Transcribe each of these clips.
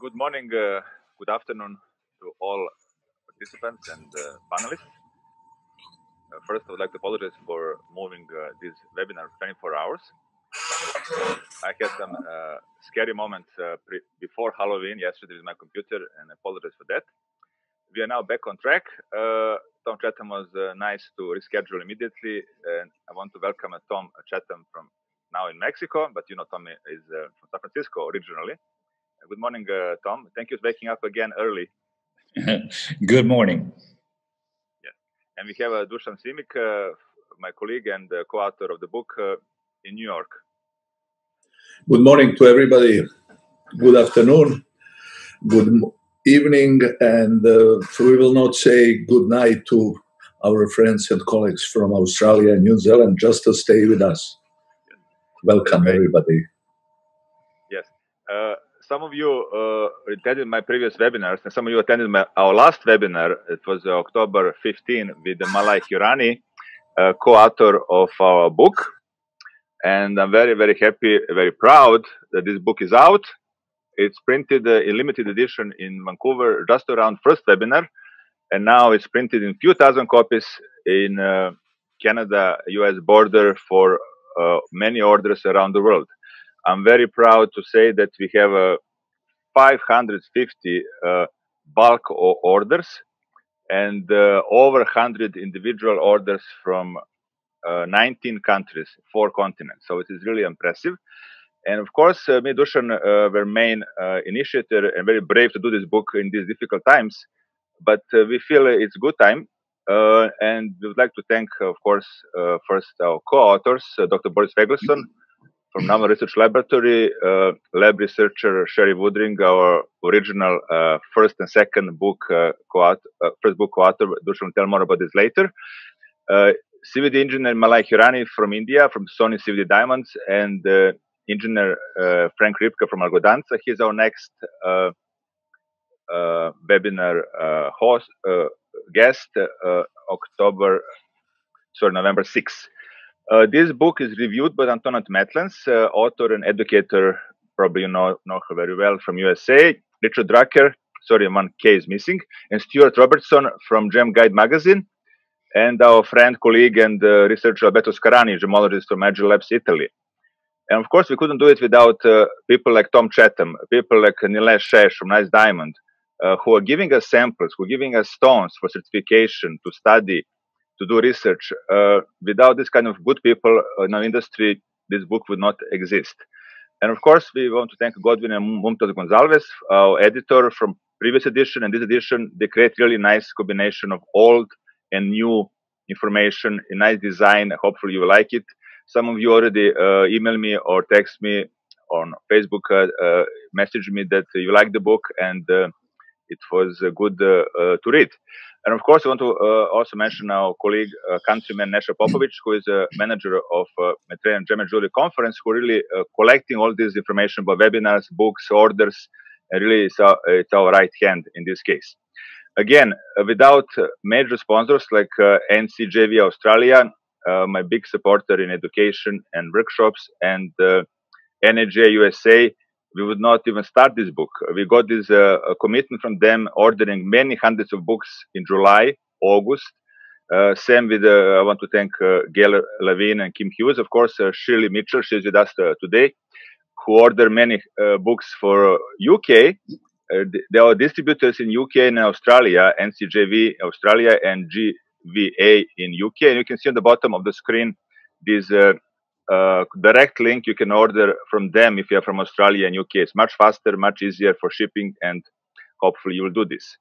good morning, uh, good afternoon to all participants and uh, panelists. Uh, first, I would like to apologize for moving uh, this webinar 24 hours. I had some uh, scary moments uh, before Halloween yesterday with my computer, and I apologize for that. We are now back on track. Tom Chatham was nice to reschedule immediately, and I want to welcome Tom Chatham from now in Mexico, but you know Tom is from San Francisco originally. Good morning, uh, Tom. Thank you for waking up again early. Good morning. Yeah. And we have uh, Dusan Simic, uh, my colleague and uh, co-author of the book uh, in New York. Good morning to everybody. Good afternoon. Good evening. And uh, we will not say good night to our friends and colleagues from Australia and New Zealand just to stay with us. Welcome, everybody. Yes. Uh, some of you uh, attended my previous webinars, and some of you attended my, our last webinar. It was uh, October 15 with Malai Hirani, uh, co-author of our book. And I'm very, very happy, very proud that this book is out. It's printed uh, in limited edition in Vancouver just around first webinar. And now it's printed in few thousand copies in uh, Canada, US border for uh, many orders around the world. I'm very proud to say that we have uh, 550 uh, bulk orders and uh, over 100 individual orders from uh, 19 countries, four continents. So it is really impressive. And of course, uh, me Dusan uh, were main uh, initiator and very brave to do this book in these difficult times. But uh, we feel it's good time. and we would like to thank, of course, first our co-authors, Dr. Boris Feigelson, from Naval Research Laboratory, uh, lab researcher Sherry Woodring, our original uh, first and second book uh, co-author, uh, first book co-author. Dusan will tell more about this later. Uh, CVD engineer Malai Hirani from India, from Sony CVD Diamonds, and uh, engineer Frank Ripka from Algordanza. He's our next webinar host guest, October, sorry, November 6th. Uh, this book is reviewed by Antoinette Matlins, uh, author and educator, probably you know, know her very well from USA. Richard Drucker, sorry, one K is missing, and Stuart Robertson from Gem Guide magazine, and our friend, colleague, and uh, researcher Alberto Scarani, gemologist from Agile Labs Italy. And of course, we couldn't do it without uh, people like Tom Chatham, people like Nilesh Sheth from Nice Diamond, uh, who are giving us samples, who are giving us stones for certification to study, to do research. Uh, without this kind of good people in our industry, this book would not exist. And of course, we want to thank Godwin and Mumtaz Gonzalez, our editor from previous edition and this edition. They create really nice combination of old and new information, a nice design. Hopefully, you like it. Some of you already uh, email me or text me on Facebook, uh, uh, message me that you like the book and uh, it was uh, good uh, to read. And of course, I want to uh, also mention our colleague, uh, countryman Nesha Popovic, who is a manager of uh, Mediterranean Gem and Jewelry Conference, who really uh, collecting all this information about webinars, books, orders, and really it's our, it's our right hand in this case. Again, uh, without major sponsors like uh, NCJV Australia, uh, my big supporter in education and workshops, and uh, USA, we would not even start this book. We got this uh, commitment from them ordering many hundreds of books in July, August. Uh, same with, uh, I want to thank uh, Gail Levine and Kim Hughes, of course, uh, Shirley Mitchell, she's with us uh, today, who ordered many books for UK. there are distributors in UK and Australia, NCJV Australia and GVA in UK. And you can see on the bottom of the screen these uh, direct link you can order from them if you're from Australia and UK. It's much faster, much easier for shipping, and hopefully you will do this.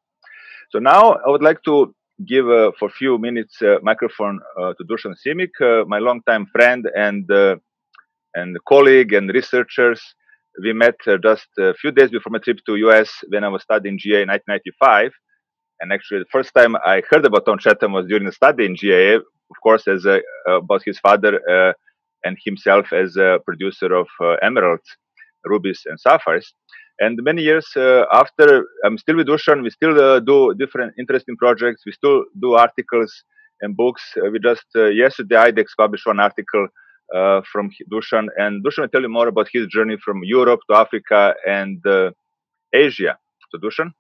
So now I would like to give uh, for a few minutes uh, microphone uh, to Dusan Simic, uh, my longtime friend and uh, and colleague and researchers. We met just a few days before my trip to US when I was studying GIA in 1995. And actually, the first time I heard about Tom Chatham was during the study in GIA, of course, as about his father and himself as a producer of uh, emeralds, rubies, and sapphires. And many years uh, after, I'm still with Dushan. We still uh, do different interesting projects. We still do articles and books. we just yesterday IDEX published one article uh, from Dusan, and Dusan will tell you more about his journey from Europe to Africa and uh, Asia. So, Dusan?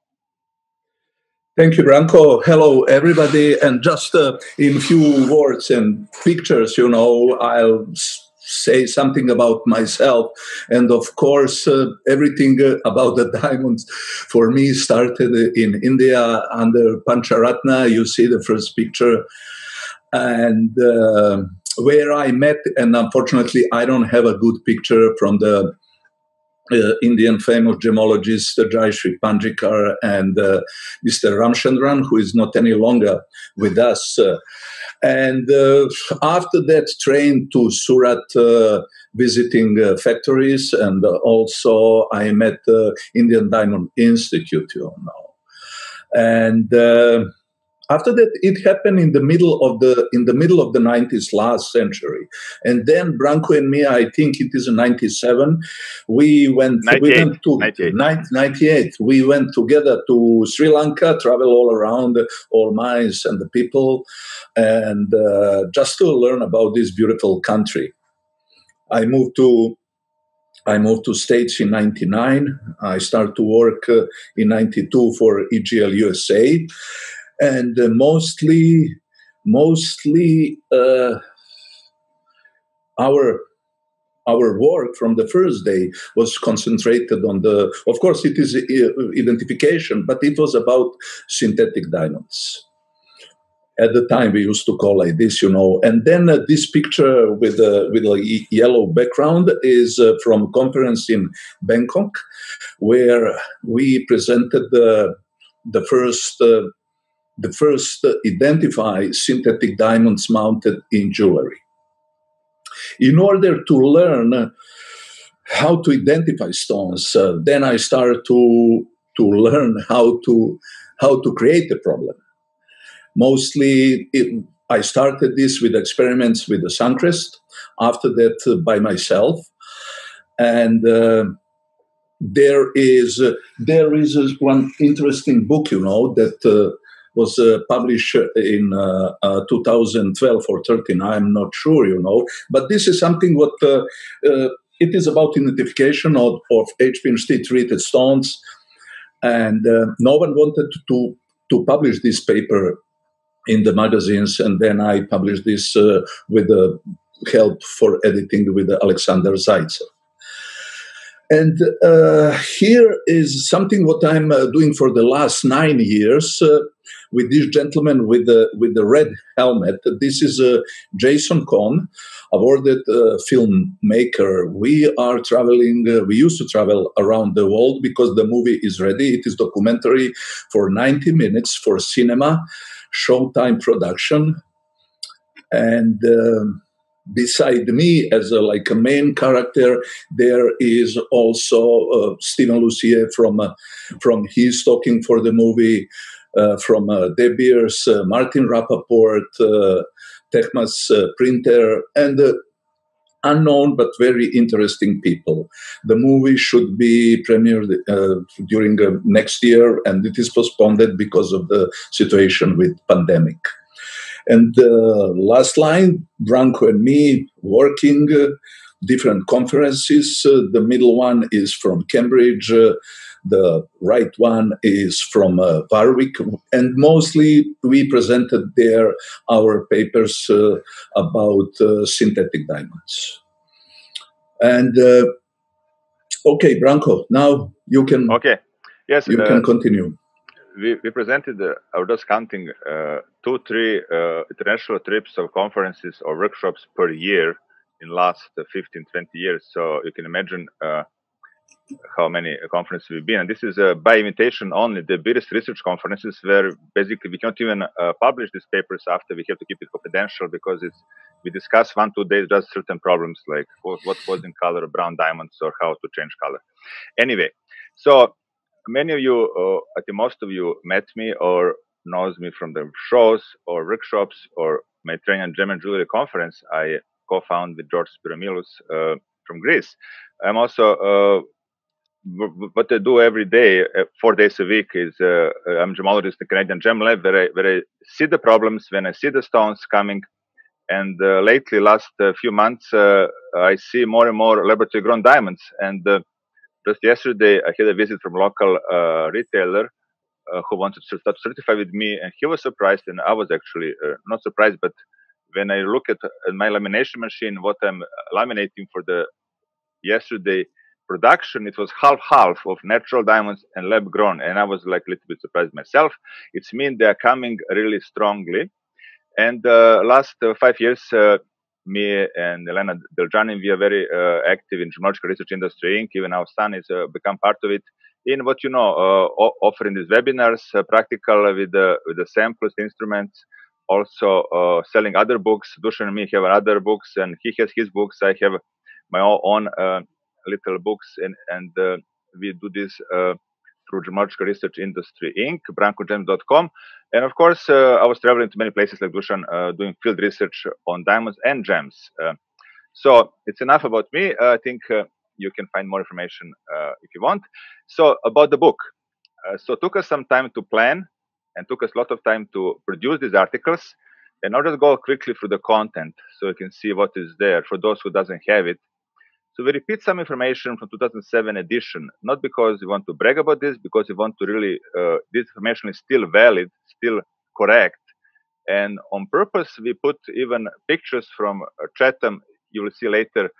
Thank you, Branko. Hello, everybody. And just uh, in few words and pictures, you know, I'll say something about myself. And of course, uh, everything uh, about the diamonds for me started in India under Pancharatna. You see the first picture. And uh, where I met, and unfortunately, I don't have a good picture from the uh, Indian famous gemologist uh, Jayashree Panjikar and uh, Mr. Ramchandran, who is not any longer with us. Uh, and uh, after that, train to Surat, uh, visiting factories, and also I met the Indian Diamond Institute, you know. And after that, it happened in the middle of the in the middle of the 90s last century, and then Branko and me, I think it is 97. We went, we went to 98. 98. We went together to Sri Lanka, travel all around, all mines and the people, and uh, just to learn about this beautiful country. I moved to I moved to States in 99. I started to work uh, in 92 for EGL USA and uh, mostly mostly uh, our our work from the first day was concentrated on the of course it is uh, identification but it was about synthetic diamonds. At the time we used to call like this you know and then uh, this picture with a with a yellow background is uh, from a conference in bangkok where we presented the the first uh, the first identify synthetic diamonds mounted in jewelry. In order to learn how to identify stones, uh, then I started to to learn how to how to create a problem. Mostly, it, I started this with experiments with the Suncrest. After that, uh, by myself, and uh, there is uh, there is one interesting book, you know, that uh, was uh, published in uh, uh, 2012 or 13. I'm not sure, you know. But this is something what it is about identification of, of HPHT treated stones. And no one wanted to, to publish this paper in the magazines. And then I published this with the help for editing with Alexander Zaitsev. And uh, here is something what I'm uh, doing for the last nine years uh, with this gentleman with the with the red helmet. This is uh, Jason Kohn, awarded uh, filmmaker. We are traveling. Uh, we used to travel around the world because the movie is ready. It is documentary for 90 minutes for cinema, Showtime production, and. Um, beside me as a, like a main character there is also uh, Stephen Lussier from uh, from He's Talking for the movie from uh, De Beers, uh, Martin Rapaport, uh, Techmas uh, Printer, and unknown but very interesting people. The movie should be premiered uh, during uh, next year, and it is postponed because of the situation with pandemic. And the last line, Branko and me working uh, different conferences. the middle one is from Cambridge. The right one is from uh, Warwick, and mostly we presented there our papers uh, about uh, synthetic diamonds. And uh, okay, Branko, now you can. Okay. Yes. You can uh, continue. We, we presented, uh, I was just counting, two, three international trips of conferences or workshops per year in last 15, 20 years. So you can imagine how many conferences we've been. And this is uh, by invitation only, the biggest research conferences where basically we can't even uh, publish these papers after we have to keep it confidential because it's we discuss one two days just certain problems like what, what was in color brown diamonds or how to change color. Anyway, so many of you, uh, I think most of you met me or knows me from the shows or workshops or my training and Gem and Jewelry Conference. I co-found with George Spiramilus uh, from Greece. I'm also uh, what I do every day, uh, four days a week, is uh, uh, I'm gemologist in Canadian Gem Lab, where I, where I see the problems when I see the stones coming. And uh, lately, last uh, few months, uh, I see more and more laboratory grown diamonds. And just yesterday, I had a visit from local retailer who wanted to start certify with me, and he was surprised, and I was actually not surprised. But when I look at my lamination machine, what I'm laminating for the yesterday production, it was half half of natural diamonds and lab grown, and I was like a little bit surprised myself. It's mean they are coming really strongly. And uh, last uh, five years, uh, me and Elena Deljanin, we are very uh, active in gemological research industry Inc. Even our son has uh, become part of it. In what you know, uh, offering these webinars, practical with the with the samples, instruments, also selling other books. Dusan and me have other books, and he has his books. I have my own little books, and and we do this through Gemological Research Industry Inc., brankogems.com. And of course, uh, I was traveling to many places like Dusan, uh, doing field research on diamonds and gems. Uh, so it's enough about me. I think you can find more information if you want. So about the book. so took us some time to plan and took us a lot of time to produce these articles. And I'll just go quickly through the content so you can see what is there for those who doesn't have it. So we repeat some information from 2007 edition, not because we want to brag about this, because we want to really, uh, this information is still valid, still correct. And on purpose, we put even pictures from uh, Chatham, you will see later,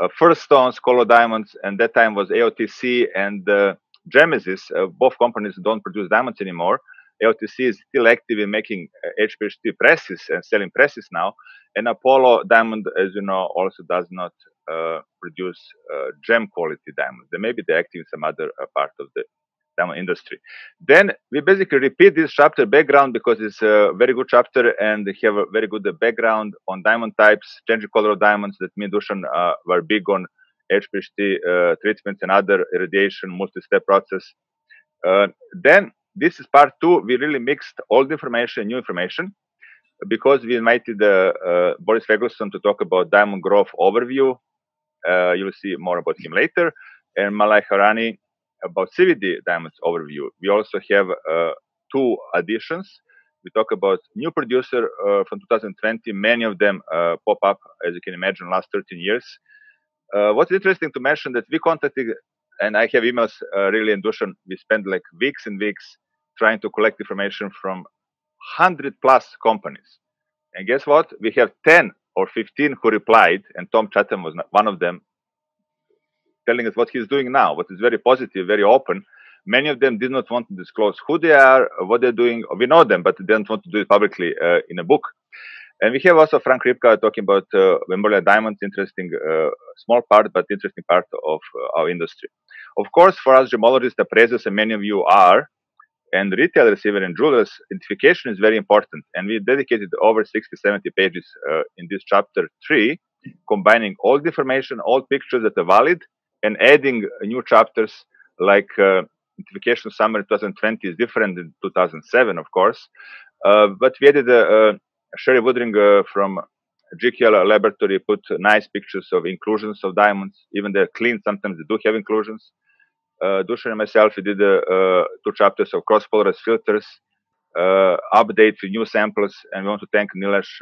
uh, first stones, color diamonds, and that time was AOTC and uh, Gemesis. Uh, both companies don't produce diamonds anymore. AOTC is still active in making HPHT uh, presses and selling presses now. And Apollo Diamond, as you know, also does not uh, produce uh, gem quality diamonds. They may be active in some other uh, part of the diamond industry. Then we basically repeat this chapter background because it's a very good chapter and they have a very good background on diamond types, changing color of diamonds that me and Dusan uh, were big on HPHT uh, treatments and other irradiation multi-step process. Then this is part two. We really mixed old information, and new information, because we invited Boris Feigelson to talk about diamond growth overview uh, you'll see more about him later. And Malay Hirani about CVD diamonds overview. We also have uh, two additions. We talk about new producer uh, from 2020. Many of them pop up, as you can imagine, last 13 years. what's interesting to mention that we contacted and I have emails uh, really in Dusan. We spend like weeks and weeks trying to collect information from 100 plus companies. And guess what? We have 10 or 15 who replied, and Tom Chatham was one of them, telling us what he's doing now, what is very positive, very open. Many of them did not want to disclose who they are, what they're doing. We know them, but they don't want to do it publicly uh, in a book. And we have also Frank Ripka talking about uh, diamonds, interesting, uh, small part, but interesting part of uh, our industry. Of course, for us gemologists, appraisers, and many of you are, and retail receiver and jewelers identification is very important. And we dedicated over 60, 70 pages uh, in this chapter three, combining all the information, all pictures that are valid, and adding new chapters like uh, identification summary 2020 is different than 2007, of course. Uh, but we added uh, Sherry Woodring uh, from GQL laboratory put nice pictures of inclusions of diamonds. Even they're clean, sometimes they do have inclusions uh, Dusan and myself, we did uh, two chapters of cross-polarized filters, uh, update with new samples, and we want to thank Nilesh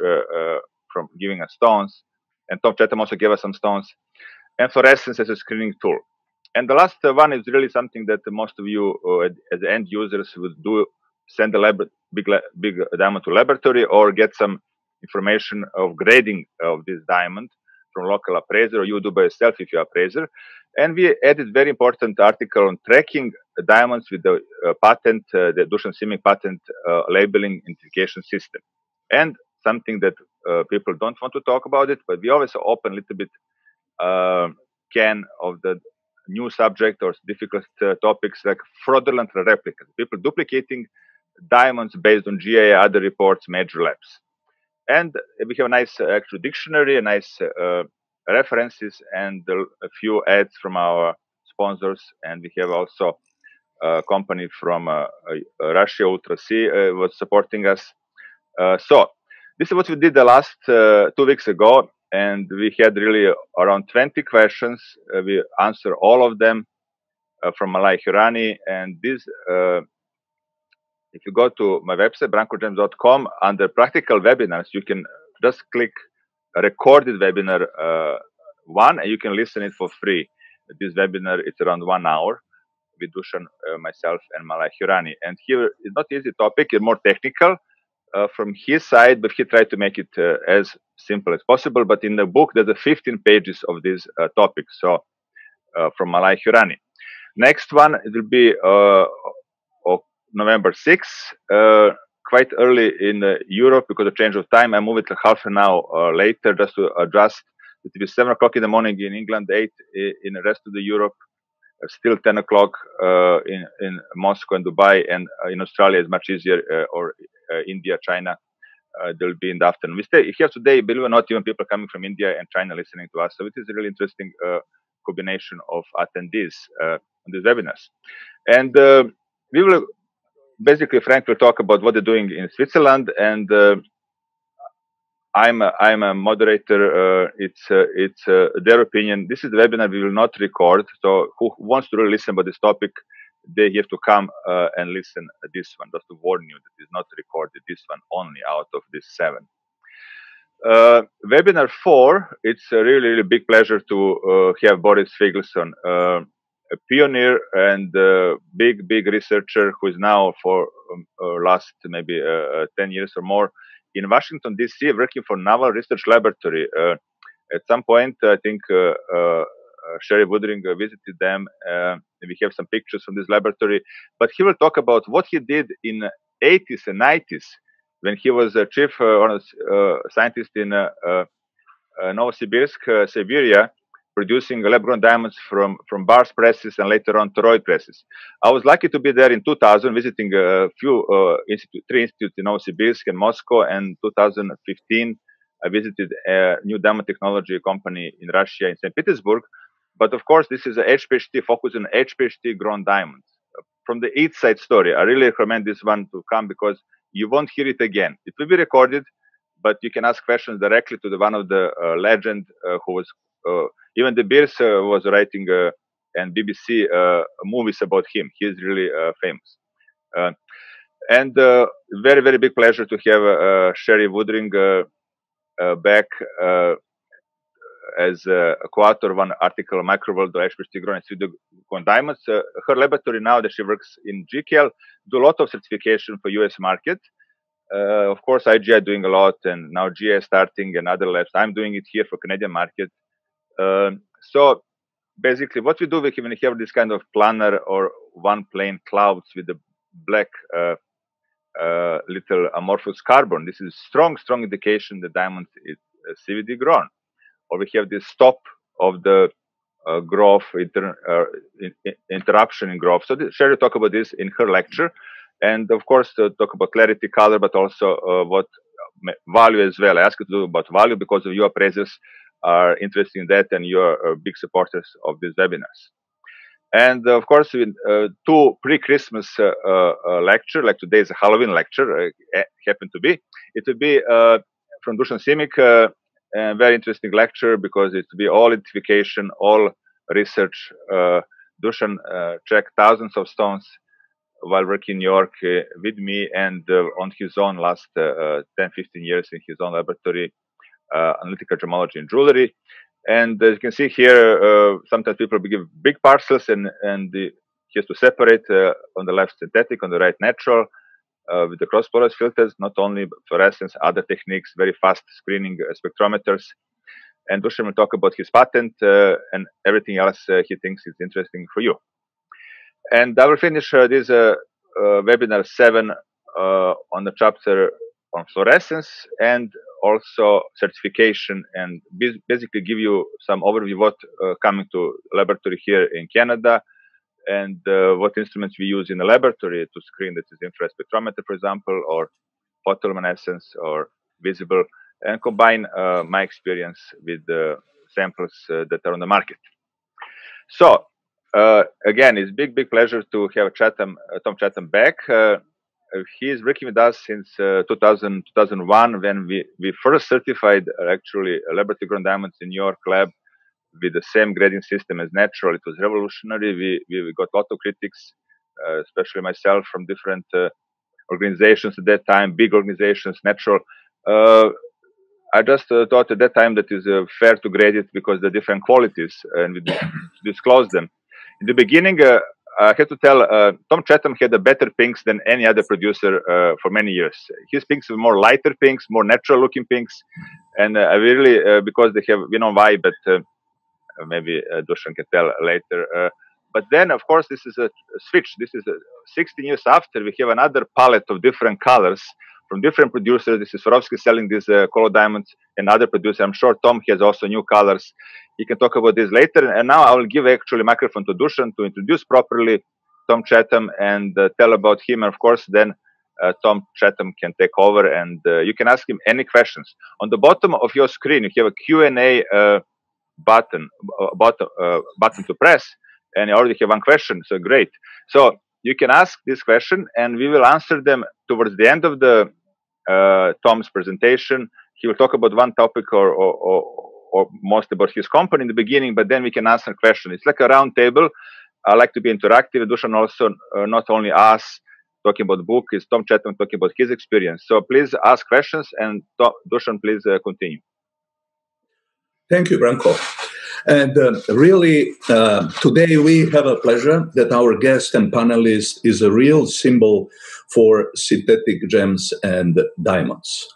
from giving us stones. And Tom Chatham also gave us some stones. And fluorescence as a screening tool. And the last one is really something that most of you, as end users, would do: send a lab, big big diamond to laboratory or get some information of grading of this diamond from local appraiser, or you do by yourself if you're appraiser. And we added very important article on tracking diamonds with the uh, patent, uh, the Dusan Simic patent uh, labeling identification system. And something that uh, people don't want to talk about it, but we always open a little bit uh, can of the new subject or difficult uh, topics like fraudulent replicas, people duplicating diamonds based on GIA, other reports, major labs. And we have a nice uh, actual dictionary, a nice uh, references and a few ads from our sponsors. And we have also a company from uh, uh, Russia, Ultra C, uh, was supporting us. so this is what we did the last two weeks ago. And we had really around 20 questions. we answered all of them from Malay Hirani. And this if you go to my website, brankogems.com, under practical webinars, you can just click recorded webinar uh, one, and you can listen it for free. this webinar. It's around one hour with Dushan, uh, myself, and Malay Hirani. And here it's not easy topic; it's more technical uh, from his side, but he tried to make it uh, as simple as possible. But in the book, there's 15 pages of this uh, topic. So from Malay Hirani. Next one it will be November 6th quite early in uh, Europe because of change of time. I move it half an hour uh, later just to adjust. It will be 7 o'clock in the morning in England, 8 in the rest of the Europe, uh, still 10 o'clock in, in Moscow and Dubai, and in Australia is much easier, or India, China. they'll be in the afternoon. We stay here today, believe it or not, even people coming from India and China listening to us. So it is a really interesting combination of attendees on these webinars. And uh, we will basically Frank will talk about what they're doing in Switzerland, and uh, I'm a, I'm a moderator. Uh, it's uh, it's uh, their opinion. This is the webinar we will not record. So who wants to really listen about this topic, they have to come uh, and listen this one. Just to warn you that is not recorded. This one only out of this seven. Uh, webinar four, it's a really, really big pleasure to have Boris Feigelson a pioneer and a big, big researcher who is now for um, uh, last maybe uh, uh, 10 years or more in Washington, D.C., working for Naval Research Laboratory. Uh, at some point, I think uh, uh, Sherry Woodring visited them. we have some pictures from this laboratory, but he will talk about what he did in 80s and 90s when he was a chief scientist in Novosibirsk, Siberia, producing lab-grown diamonds from, from bars presses and later on toroid presses. I was lucky to be there in 2000, visiting a few uh, institute, three institutes in Novosibirsk and Moscow. And 2015, I visited a new diamond technology company in Russia in St. Petersburg. But of course, this is a HPHT focus on HPHT grown diamonds. From the east side story, I really recommend this one to come because you won't hear it again. It will be recorded, but you can ask questions directly to the one of the uh, legend uh, who was Uh, even De Beers uh, was writing uh, and BBC uh, movies about him. He's really uh, famous. and very, very big pleasure to have Sherry Woodring back as a of one article, Microworld Grown and Studio Diamonds. Uh, her laboratory now that she works in GKL do a lot of certification for US market. Uh, of course, IGI doing a lot, and now GI starting and other labs. I'm doing it here for Canadian market. Um, so basically, what we do when we have this kind of planar or one plane clouds with the black uh, uh, little amorphous carbon, this is strong, strong indication the diamond is uh, CVD grown. Or we have this stop of the uh, growth inter, uh, in, interruption in growth. So Sherry talk about this in her lecture, and of course to talk about clarity, color, but also uh, what value as well. I ask you to do about value because of your appraisers are interested in that and you're uh, big supporters of these webinars. And of course, uh, two pre-Christmas uh, uh, lecture, like today's Halloween lecture, uh, happened to be. It will be from Dusan Simic, a very interesting lecture because it will be all identification, all research. Dusan checked thousands of stones while working in New York uh, with me and uh, on his own last uh, 10, 15 years in his own laboratory uh, analytical gemology and jewelry. And as you can see here, uh, sometimes people give big parcels and, and the, he has to separate uh, on the left synthetic, on the right natural. Uh, with the cross polarized filters, not only fluorescence, other techniques, very fast screening uh, spectrometers. And Dushan will talk about his patent uh, and everything else he thinks is interesting for you. And I will finish this webinar seven on the chapter on fluorescence and also certification and basically give you some overview what uh, coming to laboratory here in Canada and uh, what instruments we use in the laboratory to screen this is infrared spectrometer, for example, or photoluminescence or visible, and combine uh, my experience with the samples uh, that are on the market. So uh, again, it's big, big pleasure to have Chatham, uh, Tom Chatham back. Uh, he is working with us since uh, 2000, 2001 when we, we first certified uh, actually laboratory grown diamonds in New York lab with the same grading system as natural. It was revolutionary. We, we, we got a lot of critics, uh, especially myself from different uh, organizations at that time, big organizations, natural. Uh, I just uh, thought at that time that is uh, fair to grade it because the different qualities and we disclose them. In the beginning, uh, I had to tell uh, Tom Chatham had a better pinks than any other producer uh, for many years. His pinks were more lighter pinks, more natural looking pinks, and I really because they have you know why, but maybe uh, Dusan can tell later. but then, of course, this is a switch. This is a, 16 years after we have another palette of different colors from different producers. This is Swarovski selling these uh, color diamonds and other producers. I'm sure Tom has also new colors. He can talk about this later. And now I will give actually microphone to Dushan to introduce properly Tom Chatham and uh, tell about him. And of course, then uh, Tom Chatham can take over and uh, you can ask him any questions. On the bottom of your screen, you have a Q&A uh, button, uh, button, button to press. And you already have one question, so great. So you can ask this question and we will answer them towards the end of the Tom's presentation. He will talk about one topic or, or, or, or, most about his company in the beginning, but then we can answer questions. It's like a round table. I like to be interactive. Dusan also uh, not only us talking about the book, is Tom Chatham talking about his experience. So please ask questions and Dusan, please uh, continue. Thank you, Branko. And uh, really, uh, today we have a pleasure that our guest and panelist is a real symbol for synthetic gems and diamonds.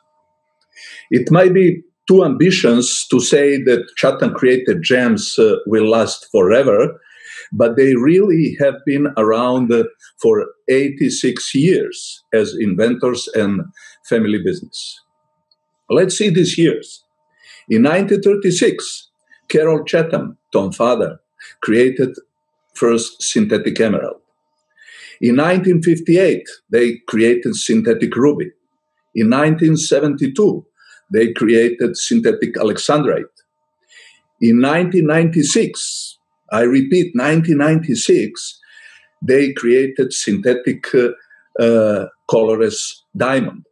It might be too ambitious to say that Chatham created gems uh, will last forever, but they really have been around uh, for 86 years as inventors and family business. Let's see these years. In 1936, Carroll Chatham, Tom father, created first synthetic emerald. In 1958, they created synthetic ruby. In 1972, they created synthetic alexandrite. In 1996, I repeat, 1996, they created synthetic uh, uh, colorless diamond.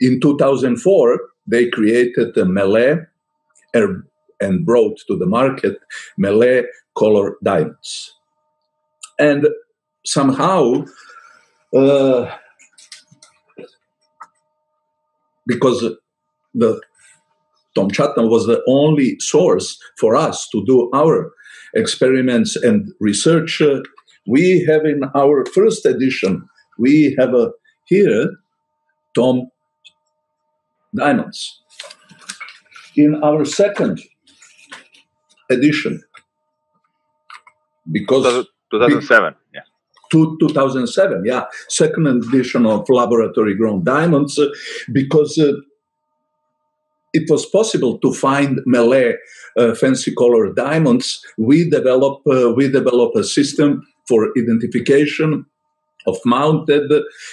In 2004, they created the Melee and brought to the market Melee color diamonds. And somehow, uh, because the Tom Chatham was the only source for us to do our experiments and research. Uh, we have in our first edition, we have a, here Tom Diamonds. In our second edition because 2007 yeah to 2007 yeah second edition of laboratory grown diamonds uh, because uh, it was possible to find Melee uh, fancy color diamonds. We develop uh, we develop a system for identification of mounted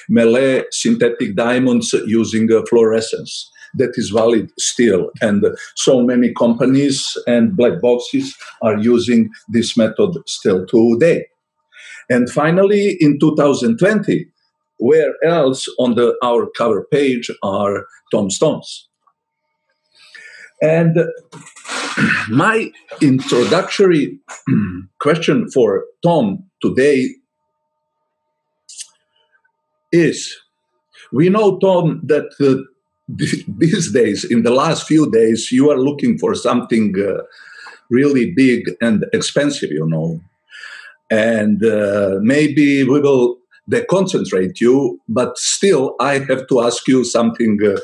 Melee synthetic diamonds using uh, fluorescence that is valid still. And so many companies and black boxes are using this method still today. And finally, in 2020, where else on the our cover page are Tom Stones? And my introductory question for Tom today is we know, Tom, that uh, these days, in the last few days, you are looking for something uh, really big and expensive, you know. And uh, maybe we will deconcentrate you, but still, I have to ask you something uh,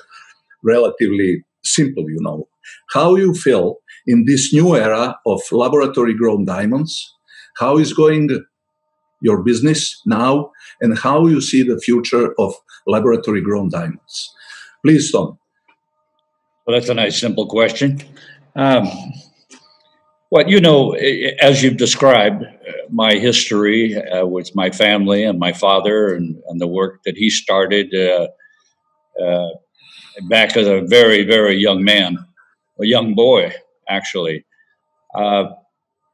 relatively simple, you know. How you feel in this new era of laboratory grown diamonds? How is going your business now, and how you see the future of laboratory grown diamonds? Please, Tom. Well, that's a nice, simple question. Um, well, you know, as you've described, uh, my history uh, with my family and my father and, and the work that he started uh, uh, back as a very, very young man, a young boy, actually. Uh,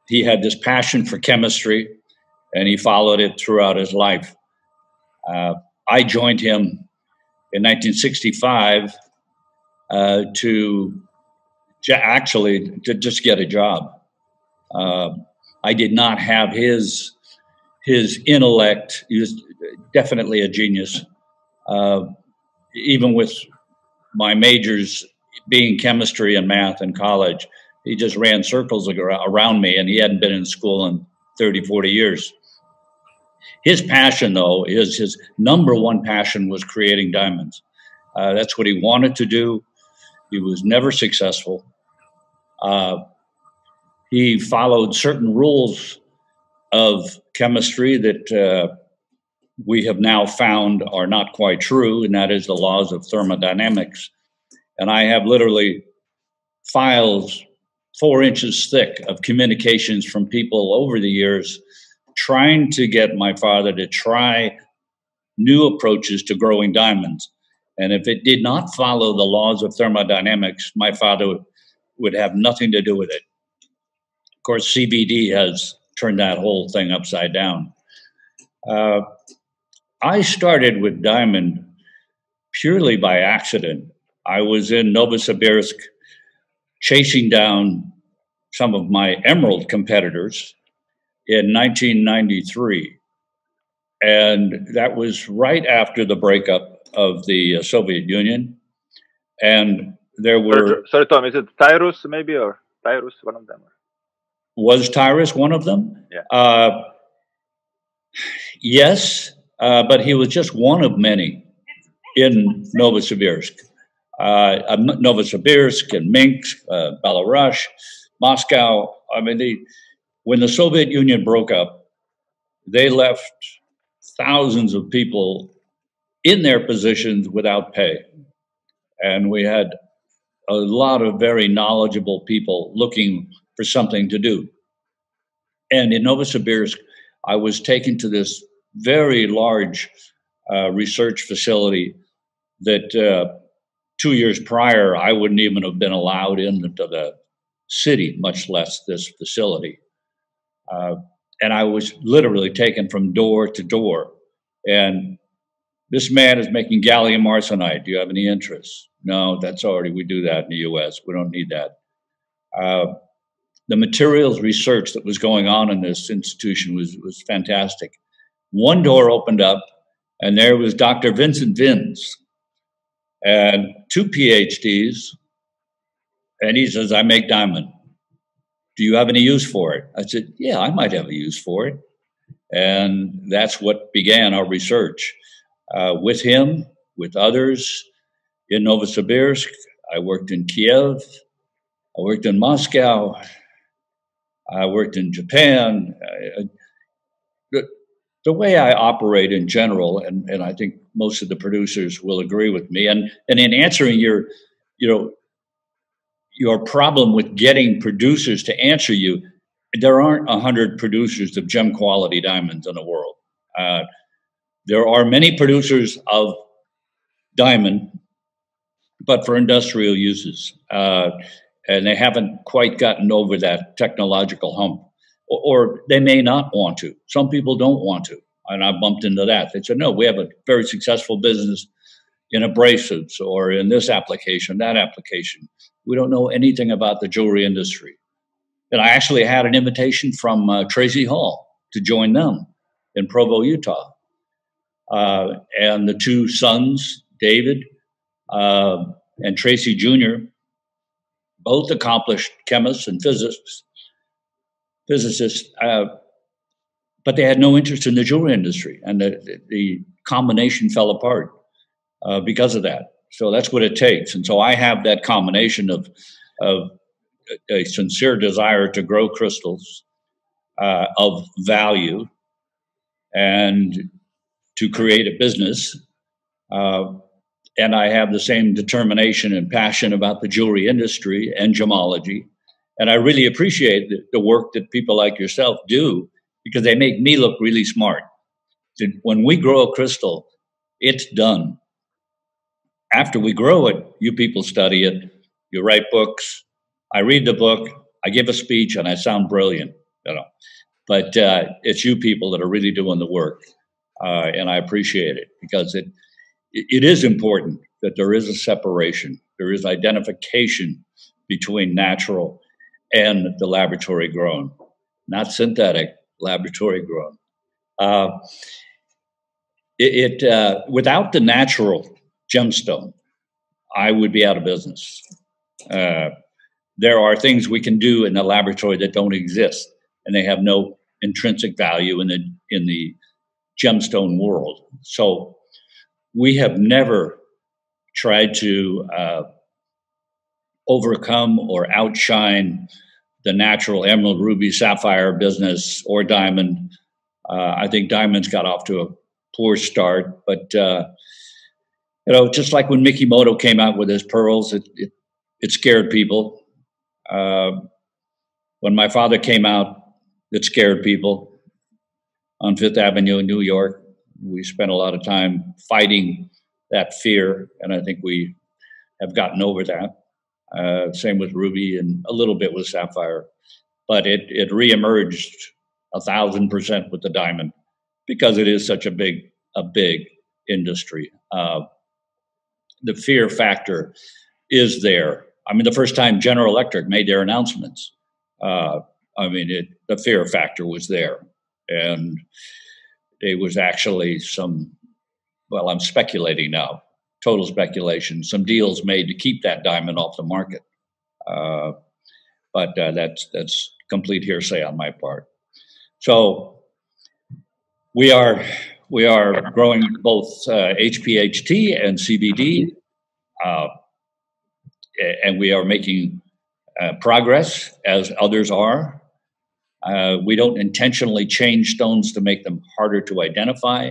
he had this passion for chemistry and he followed it throughout his life. Uh, I joined him in 1965 uh, to, to actually to just get a job. Uh, I did not have his his intellect. He was definitely a genius. Uh, even with my majors being chemistry and math in college, he just ran circles around me, and he hadn't been in school in 30, 40 years. His passion, though, is his number one passion was creating diamonds. Uh, that's what he wanted to do. He was never successful. Uh, he followed certain rules of chemistry that uh, we have now found are not quite true, and that is the laws of thermodynamics. And I have literally files four inches thick of communications from people over the years trying to get my father to try new approaches to growing diamonds. And if it did not follow the laws of thermodynamics, my father would have nothing to do with it. Of course, CVD has turned that whole thing upside down. Uh, I started with diamond purely by accident. I was in Novosibirsk chasing down some of my emerald competitors in 1993. And that was right after the breakup of the uh, Soviet Union. And there were. Sorry, Tom, is it Tairus maybe or Tairus, one of them? Was Tairus one of them? Yeah. Uh, yes, uh, but he was just one of many in Novosibirsk. Uh, Novosibirsk and Minsk, uh, Belarus, Moscow. I mean, the when the Soviet Union broke up, they left thousands of people in their positions without pay. And we had a lot of very knowledgeable people looking for something to do. And in Novosibirsk, I was taken to this very large uh, research facility that uh, two years prior I wouldn't even have been allowed into the city, much less this facility. Uh, and I was literally taken from door to door. And this man is making gallium arsenide. Do you have any interest? No, that's already, we do that in the US. We don't need that. Uh, the materials research that was going on in this institution was, was fantastic. One door opened up, and there was Dr. Vincent Vins and two PhDs. And he says, I make diamond. Do you have any use for it? I said, Yeah, I might have a use for it. And that's what began our research. Uh, with him, with others in Novosibirsk, I worked in Kiev, I worked in Moscow, I worked in Japan. I, the, the way I operate in general, and, and I think most of the producers will agree with me, and, and in answering your, you know, your problem with getting producers to answer you, there aren't 100 producers of gem quality diamonds in the world. Uh, there are many producers of diamond, but for industrial uses. Uh, and they haven't quite gotten over that technological hump. Or, or, they may not want to. Some people don't want to. And I bumped into that. They said, no, we have a very successful business in abrasives or in this application, that application. We don't know anything about the jewelry industry. And I actually had an invitation from uh, Tracy Hall to join them in Provo, Utah. Uh, and the two sons, David uh, and Tracy Jr., both accomplished chemists and physicists, physicists, uh, but they had no interest in the jewelry industry, and the, the combination fell apart uh, because of that. So that's what it takes. And so I have that combination of, of a sincere desire to grow crystals uh, of value and to create a business. Uh, and I have the same determination and passion about the jewelry industry and gemology. And I really appreciate the, the work that people like yourself do because they make me look really smart. When we grow a crystal, it's done after we grow it, you people study it, you write books. I read the book, I give a speech, and I sound brilliant, you know. But uh, it's you people that are really doing the work, uh, and I appreciate it because it it is important that there is a separation, there is identification between natural and the laboratory grown, not synthetic, laboratory grown. Uh, it, it uh, without the natural gemstone, I would be out of business. Uh, there are things we can do in the laboratory that don't exist, and they have no intrinsic value in the in the gemstone world. So we have never tried to uh, overcome or outshine the natural emerald, ruby, sapphire business or diamond. Uh, I think diamonds got off to a poor start, but uh, you know, just like when Mikimoto came out with his pearls, it it, it scared people. Uh, when my father came out, it scared people on Fifth Avenue in New York. We spent a lot of time fighting that fear, and I think we have gotten over that. Uh, same with Ruby and a little bit with Sapphire, but it it reemerged a thousand percent with the diamond because it is such a big a big industry. Uh, the fear factor is there. I mean, the first time General Electric made their announcements, uh, I mean, it, the fear factor was there, and it was actually some. Well, I'm speculating now total speculation. Some deals made to keep that diamond off the market, uh, but uh, that's that's complete hearsay on my part. So we are we are growing both uh, HPHT and CVD, uh, and we are making uh, progress as others are. Uh, we don't intentionally change stones to make them harder to identify.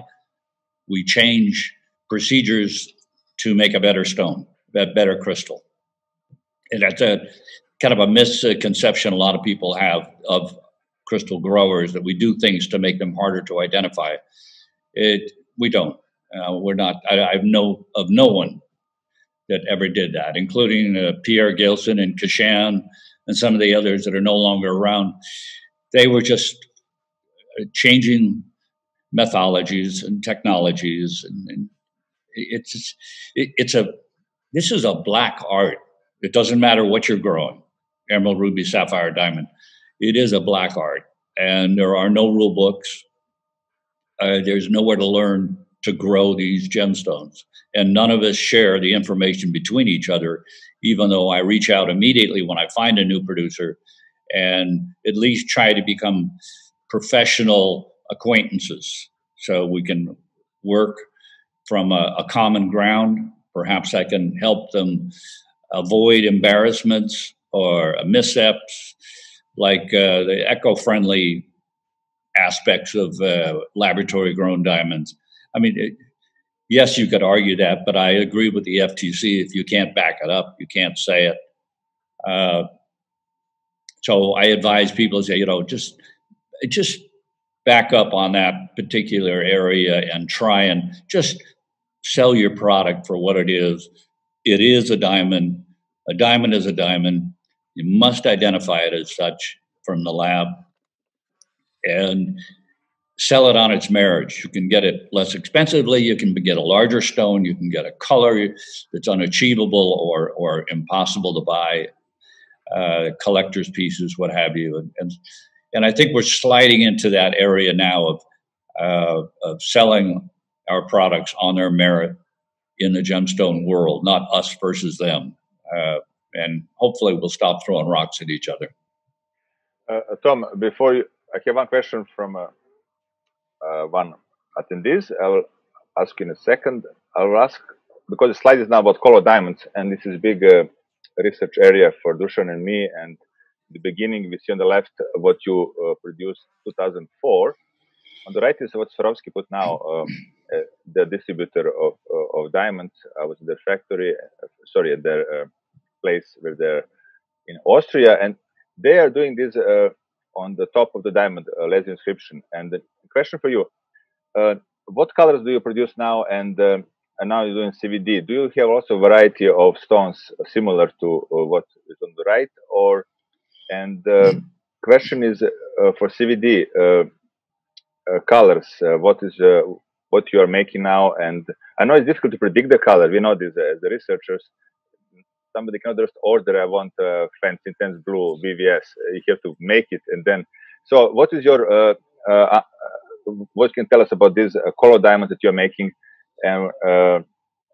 We change procedures to make a better stone, a better crystal. And that's a kind of a misconception a lot of people have of crystal growers that we do things to make them harder to identify. It we don't. Uh, we're not. I, I know of no one that ever did that, including uh, Pierre Gilson and Kashan and some of the others that are no longer around. They were just uh, changing methodologies and technologies and, and it's it, it's a this is a black art. It doesn't matter what you're growing, emerald, ruby, sapphire, diamond. It is a black art, and there are no rule books. Uh, there's nowhere to learn to grow these gemstones, and none of us share the information between each other. Even though I reach out immediately when I find a new producer, and at least try to become professional acquaintances, so we can work from a, a common ground. Perhaps I can help them avoid embarrassments or missteps, like uh, the eco-friendly aspects of uh, laboratory-grown diamonds. I mean, it, yes, you could argue that, but I agree with the FTC. If you can't back it up, you can't say it. Uh, so I advise people to say, you know, just just back up on that particular area and try and just sell your product for what it is. It is a diamond. A diamond is a diamond. You must identify it as such from the lab and sell it on its marriage. You can get it less expensively. You can get a larger stone. You can get a color that's unachievable or, or impossible to buy, uh, collector's pieces, what have you. And, and, and, I think we're sliding into that area now of, uh, of selling our products on their merit in the gemstone world, not us versus them. Uh, and hopefully we'll stop throwing rocks at each other. Uh, Tom, before you, I have one question from uh, uh one attendees. I will ask in a second. I will ask because the slide is now about color diamonds, and this is a big uh, research area for Dusan and me. And the beginning, we see on the left what you uh, produced 2004. On the right is what Swarovski put now. Uh, the distributor of uh, of diamonds. I was at their factory, uh, sorry, at their place where they're in Austria, and they are doing this on the top of the diamond a laser inscription. And the question for you: uh, What colors do you produce now? And and now you're doing CVD. Do you have also a variety of stones similar to uh, what is on the right? Or and uh, question is uh, for CVD colors. what is what you are making now. And I know it's difficult to predict the color. We know this as the researchers. Somebody cannot just order, I want a fancy intense blue VVS. You have to make it. And then, so what is your, uh, uh, uh what can tell us about this uh, color diamond that you're making? And uh,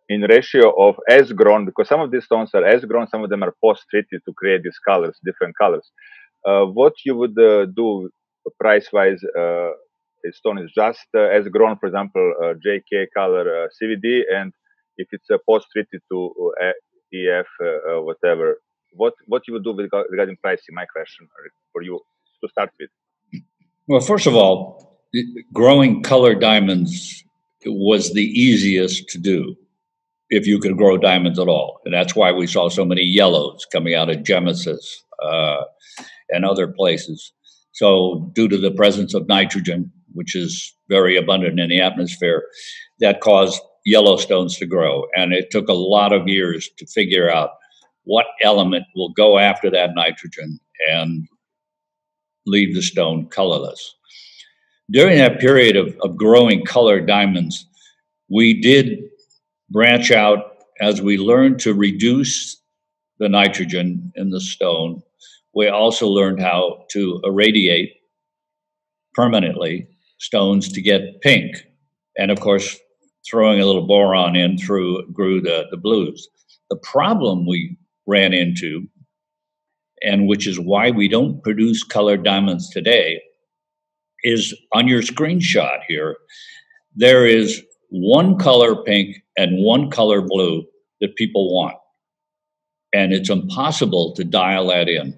in ratio of as grown because some of these stones are as grown, some of them are post treated to create these colors, different colors. Uh, what you would uh, do price wise? Uh, a stone is just uh, as grown, for example, JK color CVD, and if it's a post treated to EF, whatever, what what you would do with regarding pricing? My question for you to start with. Well, first of all, growing color diamonds was the easiest to do if you could grow diamonds at all. And that's why we saw so many yellows coming out of Gemesis uh, and other places. So, due to the presence of nitrogen, which is very abundant in the atmosphere, that caused yellow stones to grow. And it took a lot of years to figure out what element will go after that nitrogen and leave the stone colorless. During that period of, of growing colored diamonds, we did branch out as we learned to reduce the nitrogen in the stone. We also learned how to irradiate permanently stones to get pink. And of course, throwing a little boron in through grew the, the blues. The problem we ran into, and which is why we don't produce colored diamonds today, is on your screenshot here, there is one color pink and one color blue that people want. And it's impossible to dial that in.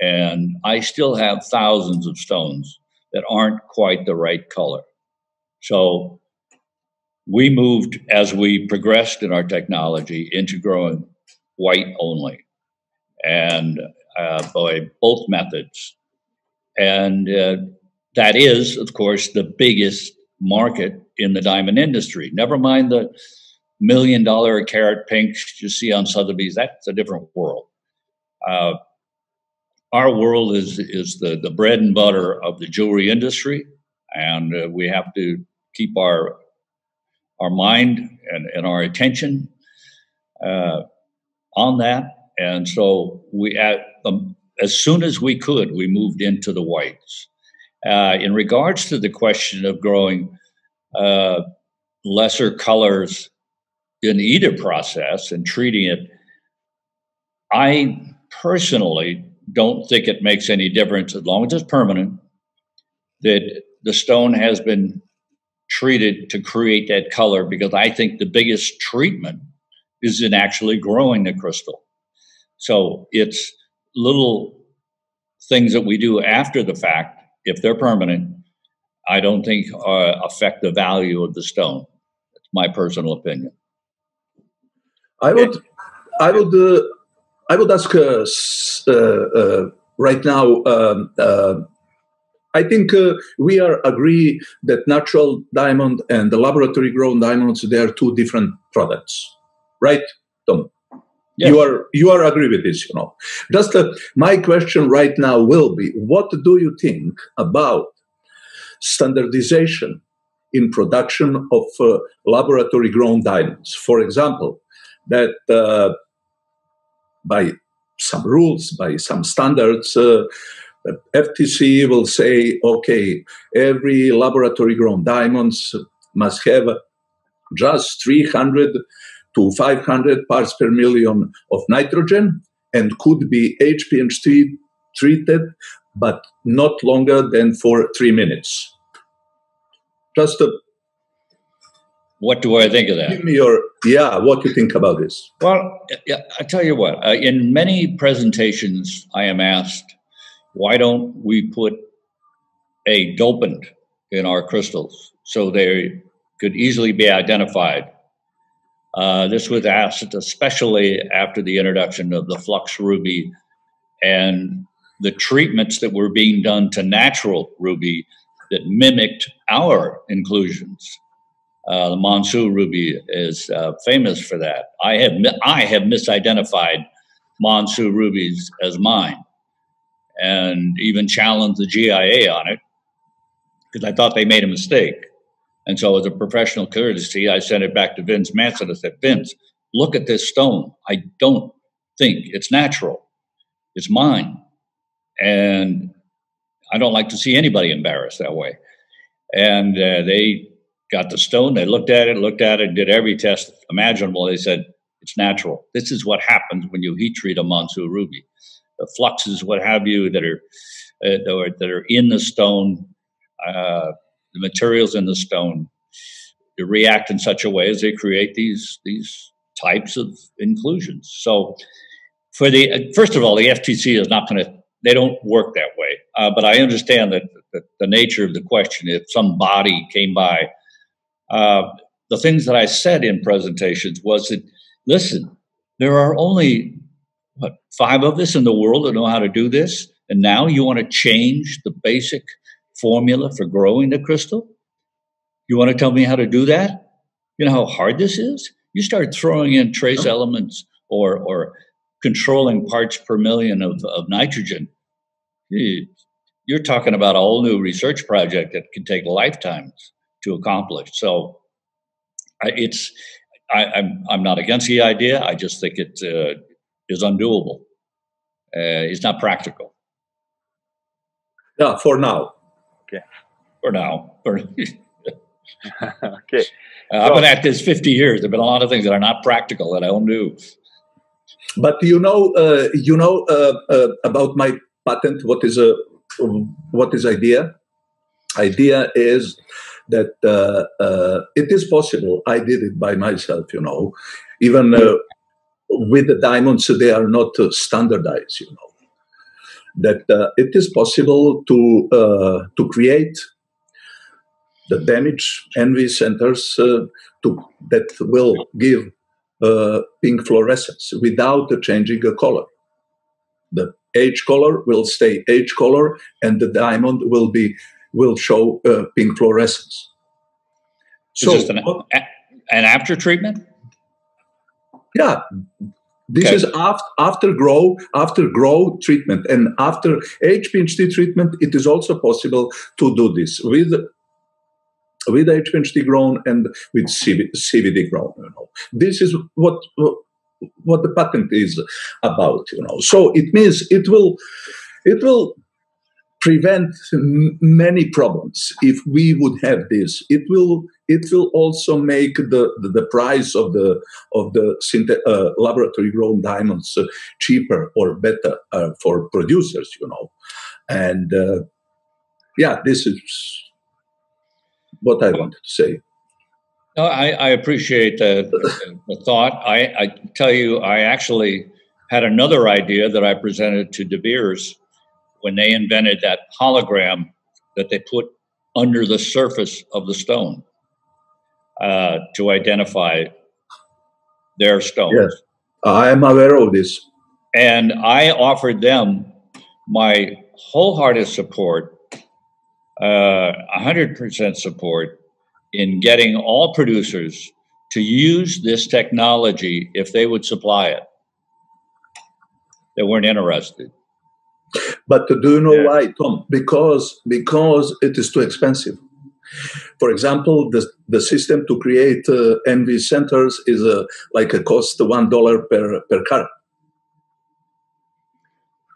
And I still have thousands of stones that aren't quite the right color. So we moved as we progressed in our technology into growing white only, and uh, by both methods. And uh, that is, of course, the biggest market in the diamond industry. Never mind the million dollar a carat pinks you see on Sotheby's. That's a different world. Uh, our world is is the the bread and butter of the jewelry industry, and uh, we have to keep our our mind and, and our attention uh, on that. And so we at um, as soon as we could, we moved into the whites. Uh, in regards to the question of growing uh, lesser colors in either process and treating it, I personally don't think it makes any difference as long as it's permanent that the stone has been treated to create that color because I think the biggest treatment is in actually growing the crystal. So it's little things that we do after the fact, if they're permanent, I don't think uh, affect the value of the stone. It's my personal opinion. I would, I would, uh, I would ask uh, uh, uh right now. Um, uh, I think we are agree that natural diamond and the laboratory grown diamonds they are two different products, right, Tom? Yes. You are you are agree with this, you know. Just my question right now will be: What do you think about standardization in production of uh, laboratory grown diamonds. For example, that uh, by some rules, by some standards, uh, FTC will say, okay, every laboratory grown diamonds must have just 300 to 500 parts per million of nitrogen and could be HPHT treated, but not longer than for three minutes. Just a, what do I think of that? Give me your yeah. What do you think about this? Well, I tell you what. Uh, in many presentations, I am asked, why don't we put a dopant in our crystals so they could easily be identified? Uh, this was asked especially after the introduction of the flux ruby and the treatments that were being done to natural ruby that mimicked our inclusions. Uh, the Mong Hsu ruby is uh, famous for that. I have I have misidentified Mong Hsu rubies as mine, and even challenged the GIA on it because I thought they made a mistake. And so, as a professional courtesy, I sent it back to Vince Manson. I said, "Vince, look at this stone. I don't think it's natural. It's mine." And I don't like to see anybody embarrassed that way. And uh, they got the stone. They looked at it, looked at it, did every test imaginable. They said it's natural. This is what happens when you heat treat a Mong Hsu ruby. The fluxes, what have you, that are uh, that are in the stone, uh, the materials in the stone, react in such a way as they create these these types of inclusions. So, for the uh, first of all, the FTC is not going to. They don't work that way. Uh, but I understand that, that, the nature of the question. If some body came by, uh, the things that I said in presentations was that listen, there are only what five of us in the world that know how to do this, and now you want to change the basic formula for growing the crystal? You want to tell me how to do that? You know how hard this is? You start throwing in trace elements or, or controlling parts per million of, of nitrogen. You're talking about a whole new research project that can take lifetimes to accomplish. So it's I, am I'm, I'm not against the idea. I just think it uh, is undoable. Uh, it's not practical. Yeah, for now. Okay. For now. For okay. Uh, I've been at this 50 years. There've been a lot of things that are not practical that I don't do. But you know, uh, you know uh, uh, about my patent. What is a what is idea? Idea is that uh, uh, it is possible. I did it by myself. You know, even uh, with the diamonds, they are not standardized. You know, that it is possible to to create the damage NV centers uh, to, that will give uh, pink fluorescence without changing a color. The H color will stay H color, and the diamond will be will show uh, pink fluorescence. So, an, an, after treatment? Yeah, this okay. is after, after grow after grow treatment and after HPHT treatment. It is also possible to do this with with HPHT grown and with CVD grown. You know, this is what what the patent is about. You know, so it means it will it will prevent many problems if we would have this. It will it will also make the, the, the price of the of the uh, laboratory grown diamonds uh, cheaper or better uh, for producers. You know, and uh, yeah, this is what I wanted to say. No, I, I appreciate the, the, thought. I, I, tell you, I actually had another idea that I presented to De Beers when they invented that hologram that they put under the surface of the stone uh, to identify their stones. Yes, I am aware of this. And I offered them my wholehearted support uh, 100% support in getting all producers to use this technology if they would supply it. They weren't interested. But do you know yeah. why, Tom? Because because it is too expensive. For example, the, the system to create uh, NV centers is uh, like a cost one dollar per per car.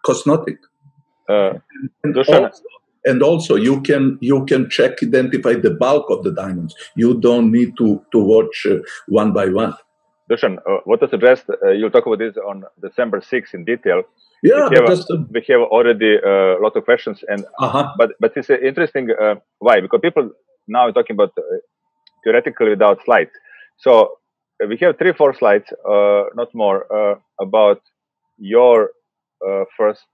Cost nothing. Uh, and also, and also you can you can check identify the bulk of the diamonds you don't need to to watch uh, one by one Dusan, uh, what was addressed uh, you'll talk about this on december 6th in detail yeah we have, uh, we have already uh, a lot of questions and uh-huh. but but it's interesting uh, why because people now are talking about theoretically without slides so we have three four slides not more about your first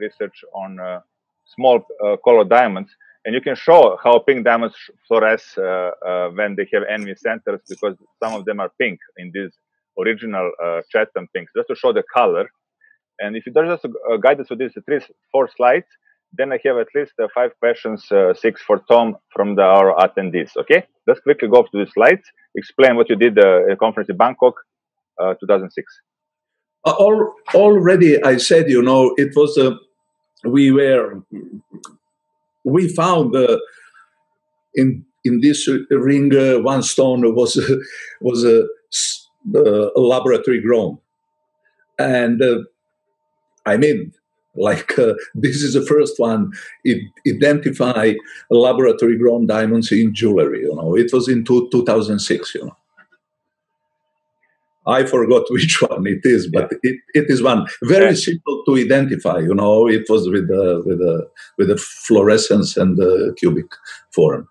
research on small uh, colored diamonds. And you can show how pink diamonds fluoresce uh, uh, when they have NV centers because some of them are pink in these original uh, Chatham pinks, just to show the color. And if you just a guidance for this three, four slides, then I have at least uh, five questions, uh, six for Tom from the, our attendees. Okay, let's quickly go to the slides. Explain what you did uh, at conference in Bangkok, uh, 2006. All, already, I said, you know, it was a we were we found uh, in in this ring uh, one stone was was a, a laboratory grown, and uh, I mean like uh, this is the first one it identify laboratory grown diamonds in jewelry you know it was in two, 2006 you know I forgot which one it is, but yeah. it, it is one very simple to identify. You know, it was with the with the with the fluorescence and the cubic form.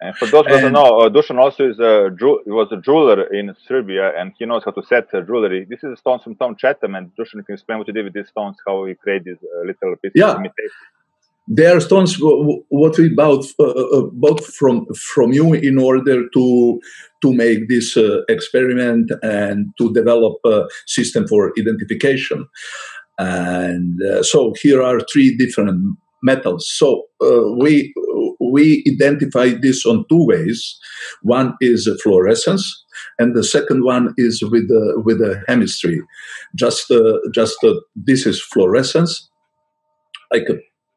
And for those who don't know, uh, Dusan also is a was a jeweler in Serbia, and he knows how to set uh, jewelry. This is a stone from Tom Chatham, and Dusan can explain what you did with these stones, how you create these uh, little pieces yeah. They are stones what we bought uh, uh, bought from from you in order to to make this uh, experiment and to develop a system for identification. And uh, so here are three different metals. So uh, we we identify this on two ways. One is fluorescence, and the second one is with the with the chemistry. Just uh, just uh, this is fluorescence. Like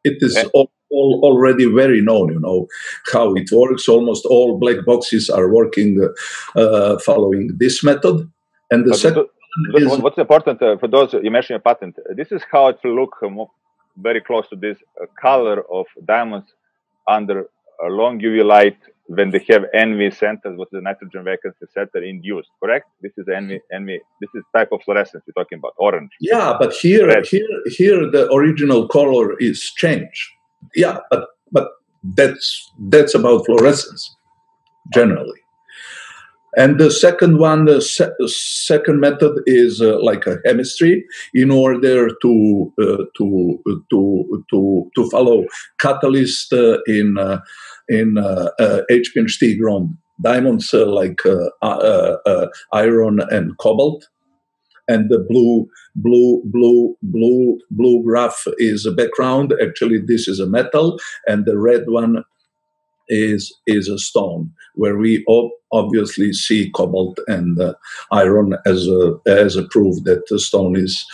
it is all, all, already very known. You know how it works. Almost all black boxes are working uh, following this method. And the but second. Is, what's important uh, for those you mentioned a patent? This is how it will look uh, very close to this uh, color of diamonds under a long UV light when they have NV centers, what the nitrogen vacancy center induced, correct? This is NV, NV, this is type of fluorescence we're talking about, orange. Yeah, but here, Red. here, here the original color is changed. Yeah, but but that's that's about fluorescence generally. And the second one, the se- second method is uh, like a chemistry in order to uh, to to to to follow catalyst uh, in uh, in HPHT uh, grown diamonds uh, like iron and cobalt. And the blue, blue, blue, blue, blue graph is a background. Actually, this is a metal, and the red one is is a stone where we obviously see cobalt and uh, iron as a as a proof that the stone is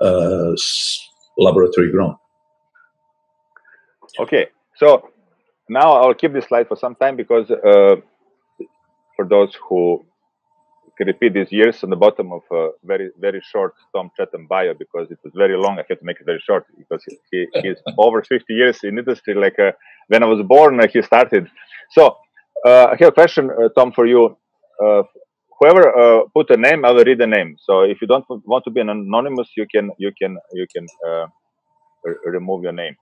uh, laboratory grown. Okay, so now I'll keep this slide for some time because uh, for those who repeat these years on the bottom of a very very short Tom Chatham bio because it was very long. I had to make it very short because he, he's over 50 years in industry. Like uh, when I was born, uh, he started. So uh, I have a question, uh, Tom, for you. Uh, whoever uh, put a name, I will read the name. So if you don't want to be an anonymous, you can you can you can remove your name.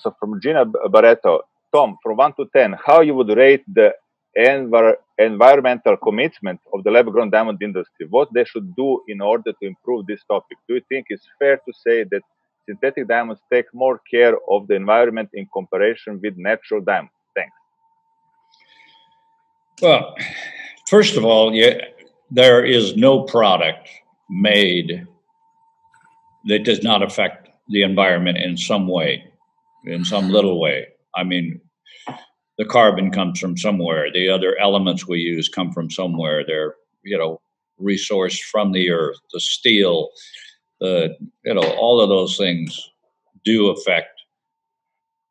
so from Gina Barreto, Tom, from one to ten, how you would rate the envir environmental commitment of the lab-grown diamond industry, what they should do in order to improve this topic. Do you think it's fair to say that synthetic diamonds take more care of the environment in comparison with natural diamonds? Thanks. Well, first of all, yeah, there is no product made that does not affect the environment in some way, in some little way. I mean, the carbon comes from somewhere. The other elements we use come from somewhere. They're you know resourced from the earth. The steel, the you know all of those things do affect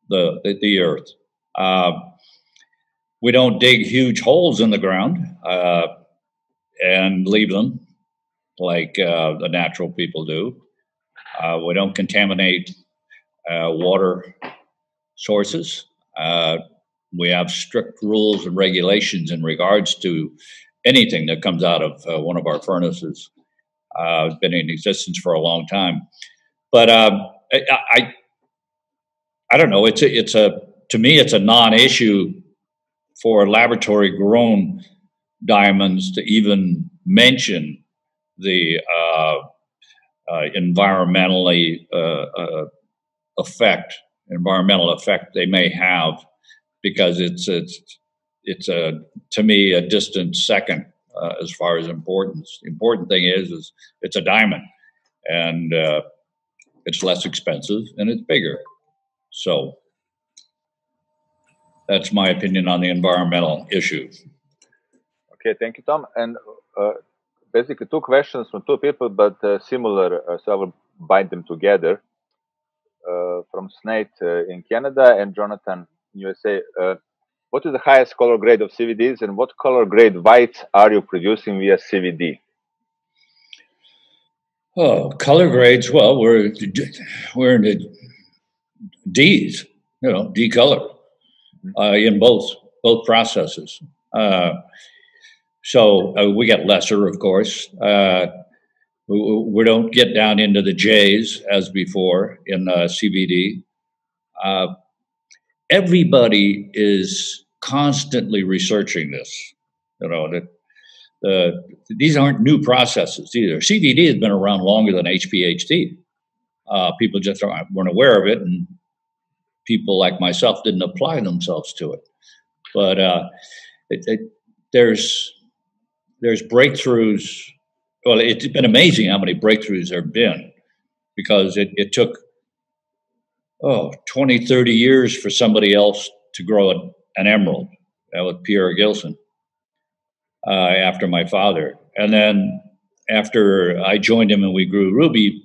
the the, the earth. Uh, we don't dig huge holes in the ground uh, and leave them like uh, the natural people do. Uh, we don't contaminate uh, water sources. Uh, we have strict rules and regulations in regards to anything that comes out of uh, one of our furnaces. Uh, been in existence for a long time, but um, I, I, I don't know. It's a, it's a to me it's a non-issue for laboratory grown diamonds to even mention the uh, uh environmentally uh, uh, effect environmental effect they may have because it's it's it's a to me a distant second uh, as far as importance. The important thing is is it's a diamond, and uh, it's less expensive and it's bigger. So that's my opinion on the environmental issue. Okay, thank you, Tom. And uh, basically, two questions from two people, but uh, similar. Uh, so I will bind them together. Uh, from Snate in Canada and Jonathan USA. Uh, what is the highest color grade of CVDs and what color grade whites are you producing via CVD? Oh, color grades. Well, we're we're in the D's, you know, D color mm-hmm. uh, in both both processes. Uh, so uh, we get lesser, of course. Uh, we, we, don't get down into the J's as before in CVD. Uh, everybody is constantly researching this. You know that the these aren't new processes either. CVD has been around longer than HPHT. Uh, people just weren't aware of it, and people like myself didn't apply themselves to it. But uh, it, it, there's there's breakthroughs. Well, it's been amazing how many breakthroughs there have been because it, it took oh 20, 30 years for somebody else to grow an, an emerald. That was Pierre Gilson uh, after my father. And then after I joined him and we grew Ruby,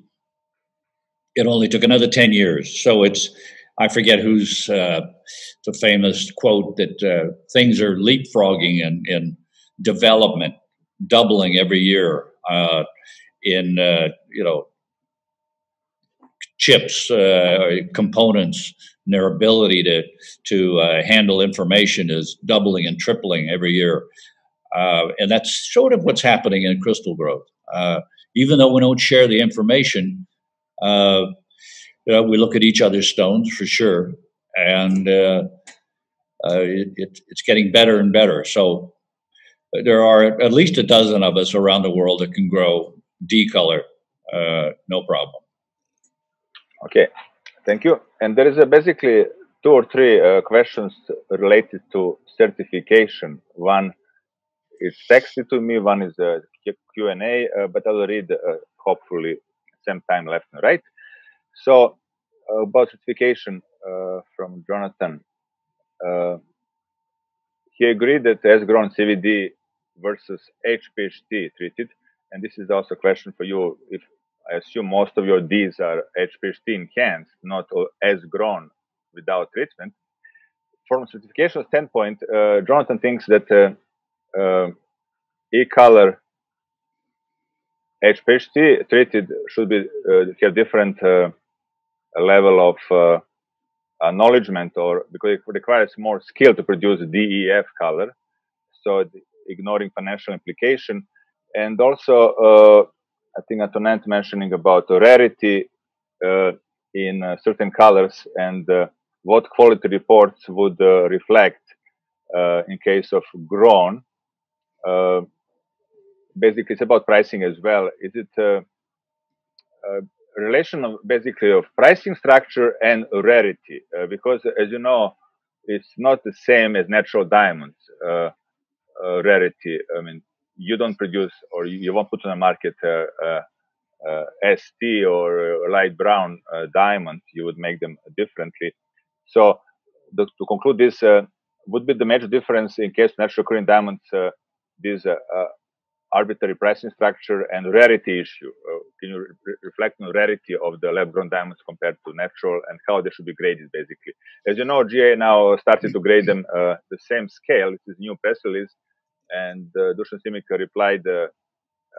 it only took another 10 years. So it's, I forget who's uh, the famous quote that uh, things are leapfrogging in, in development, doubling every year uh, in, uh, you know, chips, uh, components, and their ability to, to handle information is doubling and tripling every year. Uh, and that's sort of what's happening in crystal growth. Uh, even though we don't share the information, uh, you know, we look at each other's stones for sure, and uh, uh, it, it, it's getting better and better. So there are at least a dozen of us around the world that can grow D color, uh, no problem. Okay, thank you. And there is a basically two or three questions related to certification. One is texted to me. One is and A, uh, but I'll read uh, hopefully same time left and right. So uh, about certification from Jonathan, he agreed that as grown CVD versus HPHT treated, and this is also a question for you. If I assume most of your Ds are HPHT enhanced, not as grown without treatment. From certification standpoint, uh, Jonathan thinks that uh, uh, e-color HPHT treated should be uh, have different uh, level of uh, acknowledgement or because it requires more skill to produce DEF color. So ignoring financial implication. And also, I think Antoinette mentioning about rarity uh, in uh, certain colors and what quality reports would reflect in case of grown uh, basically, it's about pricing as well. Is it a, relation of basically of pricing structure and rarity? Uh, because, as you know, it's not the same as natural diamonds uh, uh rarity. I mean, you don't produce or you won't put on the market uh, ST or light brown diamond. You would make them differently. So, the, to conclude this, would be the major difference in case natural occurring diamonds this uh, uh, arbitrary pricing structure and rarity issue. Uh, can you re- reflect on rarity of the lab-grown diamonds compared to natural and how they should be graded, basically? As you know, GIA now started to grade them uh, the same scale. This is new press release, and uh, Dusan Simic replied, uh,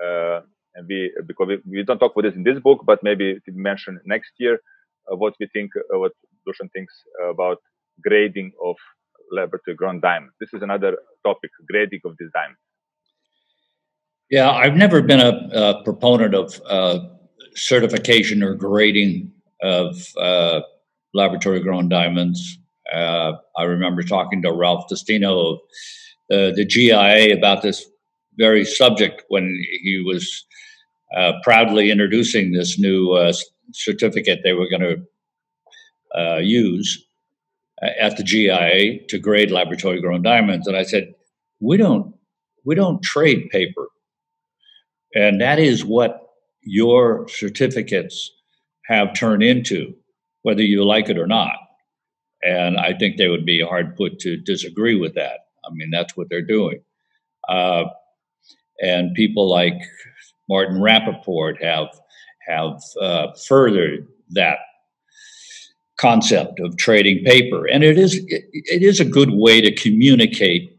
uh, and we because we, we, don't talk about this in this book, but maybe mention next year what we think, what Dusan thinks about grading of laboratory grown diamonds. This is another topic, grading of these diamonds. Yeah, I've never been a, a proponent of uh, certification or grading of uh, laboratory grown diamonds. Uh, I remember talking to Ralph Destino of uh, the GIA about this very subject when he was uh, proudly introducing this new uh, certificate they were going to use at the GIA to grade laboratory grown diamonds. And I said, we don't we don't trade paper. And that is what your certificates have turned into, whether you like it or not. And I think they would be hard put to disagree with that. I mean, that's what they're doing. Uh, and people like Martin Rapaport have have uh, furthered that concept of trading paper, and it is it, it is a good way to communicate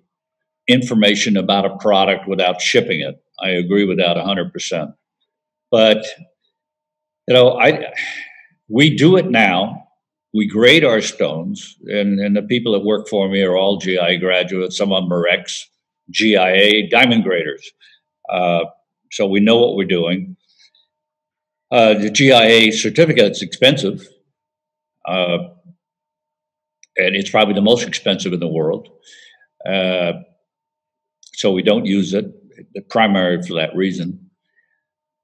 information about a product without shipping it. I agree with that 100%. But You know, I we do it now. We grade our stones, and, and the people that work for me are all GI graduates. Some are ex GIA diamond graders. Uh, so we know what we're doing. Uh, the GIA certificate is expensive, uh, and it's probably the most expensive in the world. Uh, so we don't use it, the primary for that reason.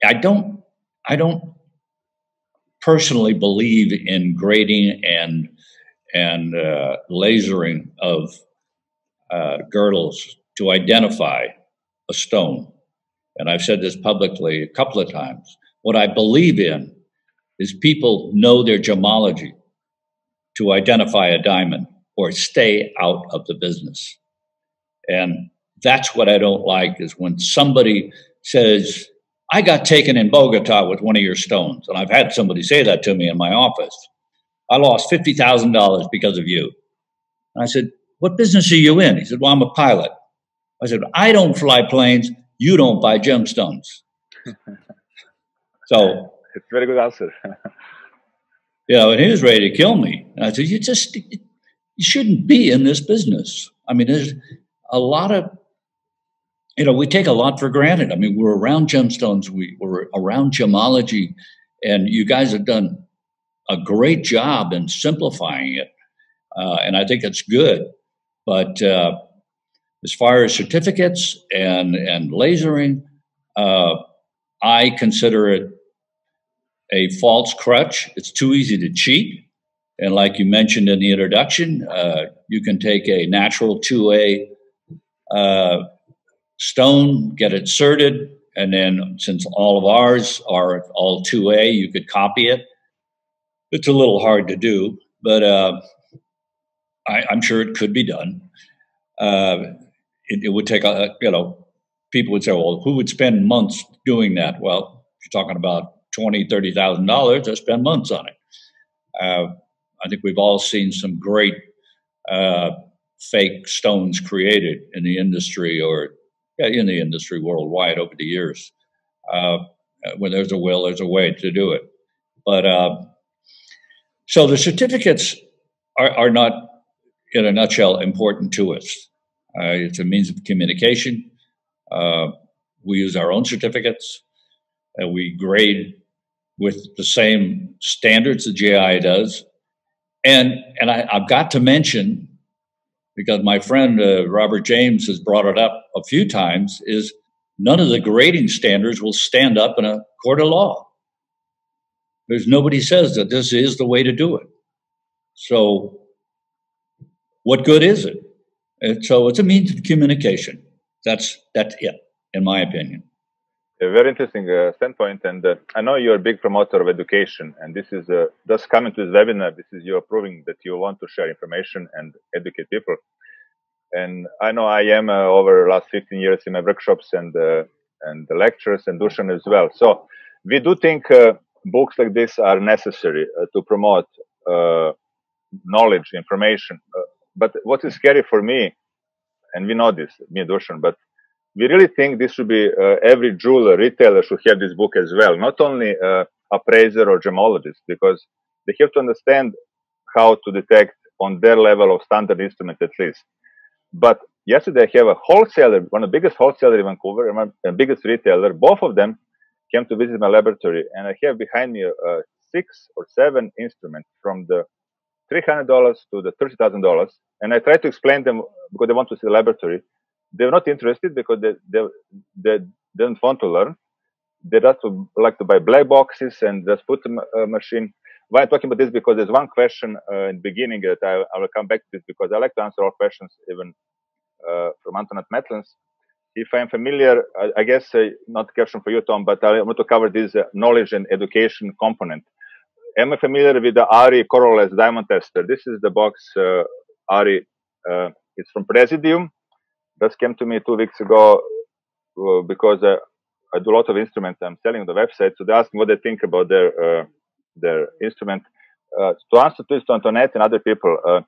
I don't, I don't personally believe in grading and and uh, lasering of uh, girdles to identify a stone. And I've said this publicly a couple of times. What I believe in is people know their gemology to identify a diamond or stay out of the business. And that's what I don't like is when somebody says, I got taken in Bogota with one of your stones. And I've had somebody say that to me in my office. I lost $50,000 because of you. And I said, What business are you in? He said, Well, I'm a pilot. I said, I don't fly planes. You don't buy gemstones. so it's a very good answer. you know, and he was ready to kill me. And I said, You just, you shouldn't be in this business. I mean, there's a lot of you know, we take a lot for granted. I mean, we're around gemstones, we, we're around gemology, and you guys have done a great job in simplifying it. Uh, and I think it's good. But uh, as far as certificates and, and lasering, uh, I consider it a false crutch. It's too easy to cheat. And like you mentioned in the introduction, uh, you can take a natural 2A uh, stone, get it certed, and then since all of ours are all 2A, you could copy it. It's a little hard to do, but uh, I, am sure it could be done. Uh, it, it, would take a, you know, people would say, well, who would spend months doing that? Well, if you're talking about twenty, thirty thousand dollars, I spend months on it. Uh, I think we've all seen some great uh, fake stones created in the industry or in the industry worldwide over the years. Uh, when there's a will, there's a way to do it. But uh, so the certificates are, are, not, in a nutshell, important to us. Uh, it's a means of communication. Uh, we use our own certificates. And we grade with the same standards the GI does. And, and I, I've got to mention because my friend uh, Robert James has brought it up a few times, is none of the grading standards will stand up in a court of law. There's nobody says that this is the way to do it. So, what good is it? And so, it's a means of communication. That's that's it, in my opinion. A very interesting uh, standpoint, and uh, I know you're a big promoter of education, and this is uh, thus coming to this webinar. This is you proving that you want to share information and educate people. And I know I am uh, over the last 15 years in my workshops and uh, and the lectures and Dusan as well. So we do think uh, books like this are necessary to promote knowledge, information. but what is scary for me, and we know this, me and Dusan, but we really think this should be uh, every jeweler, retailer should have this book as well, not only uh, appraiser or gemologist, because they have to understand how to detect on their level of standard instrument at least. But yesterday I have a wholesaler, one of the biggest wholesaler in Vancouver, and biggest retailer. Both of them came to visit my laboratory, and I have behind me uh, six or seven instruments from the $300 to the $30,000. And I try to explain them because they want to see the laboratory they're not interested because they, they, they don't want to learn. They just like to buy black boxes and just put a machine. Why I'm talking about this? Because there's one question uh, in the beginning that I, I, will come back to this because I like to answer all questions, even uh, from Antoinette Matlins. If I'm familiar, I, I guess uh, not a question for you, Tom, but I want to cover this uh, knowledge and education component. Am I familiar with the ARI colorless diamond tester? This is the box uh, ARRI. Uh, it's from Presidium just came to me two weeks ago uh, because uh, I do a lot of instruments I'm selling on the website. So they asked me what they think about their uh, their instrument. Uh, to answer to Antoinette and other people, uh,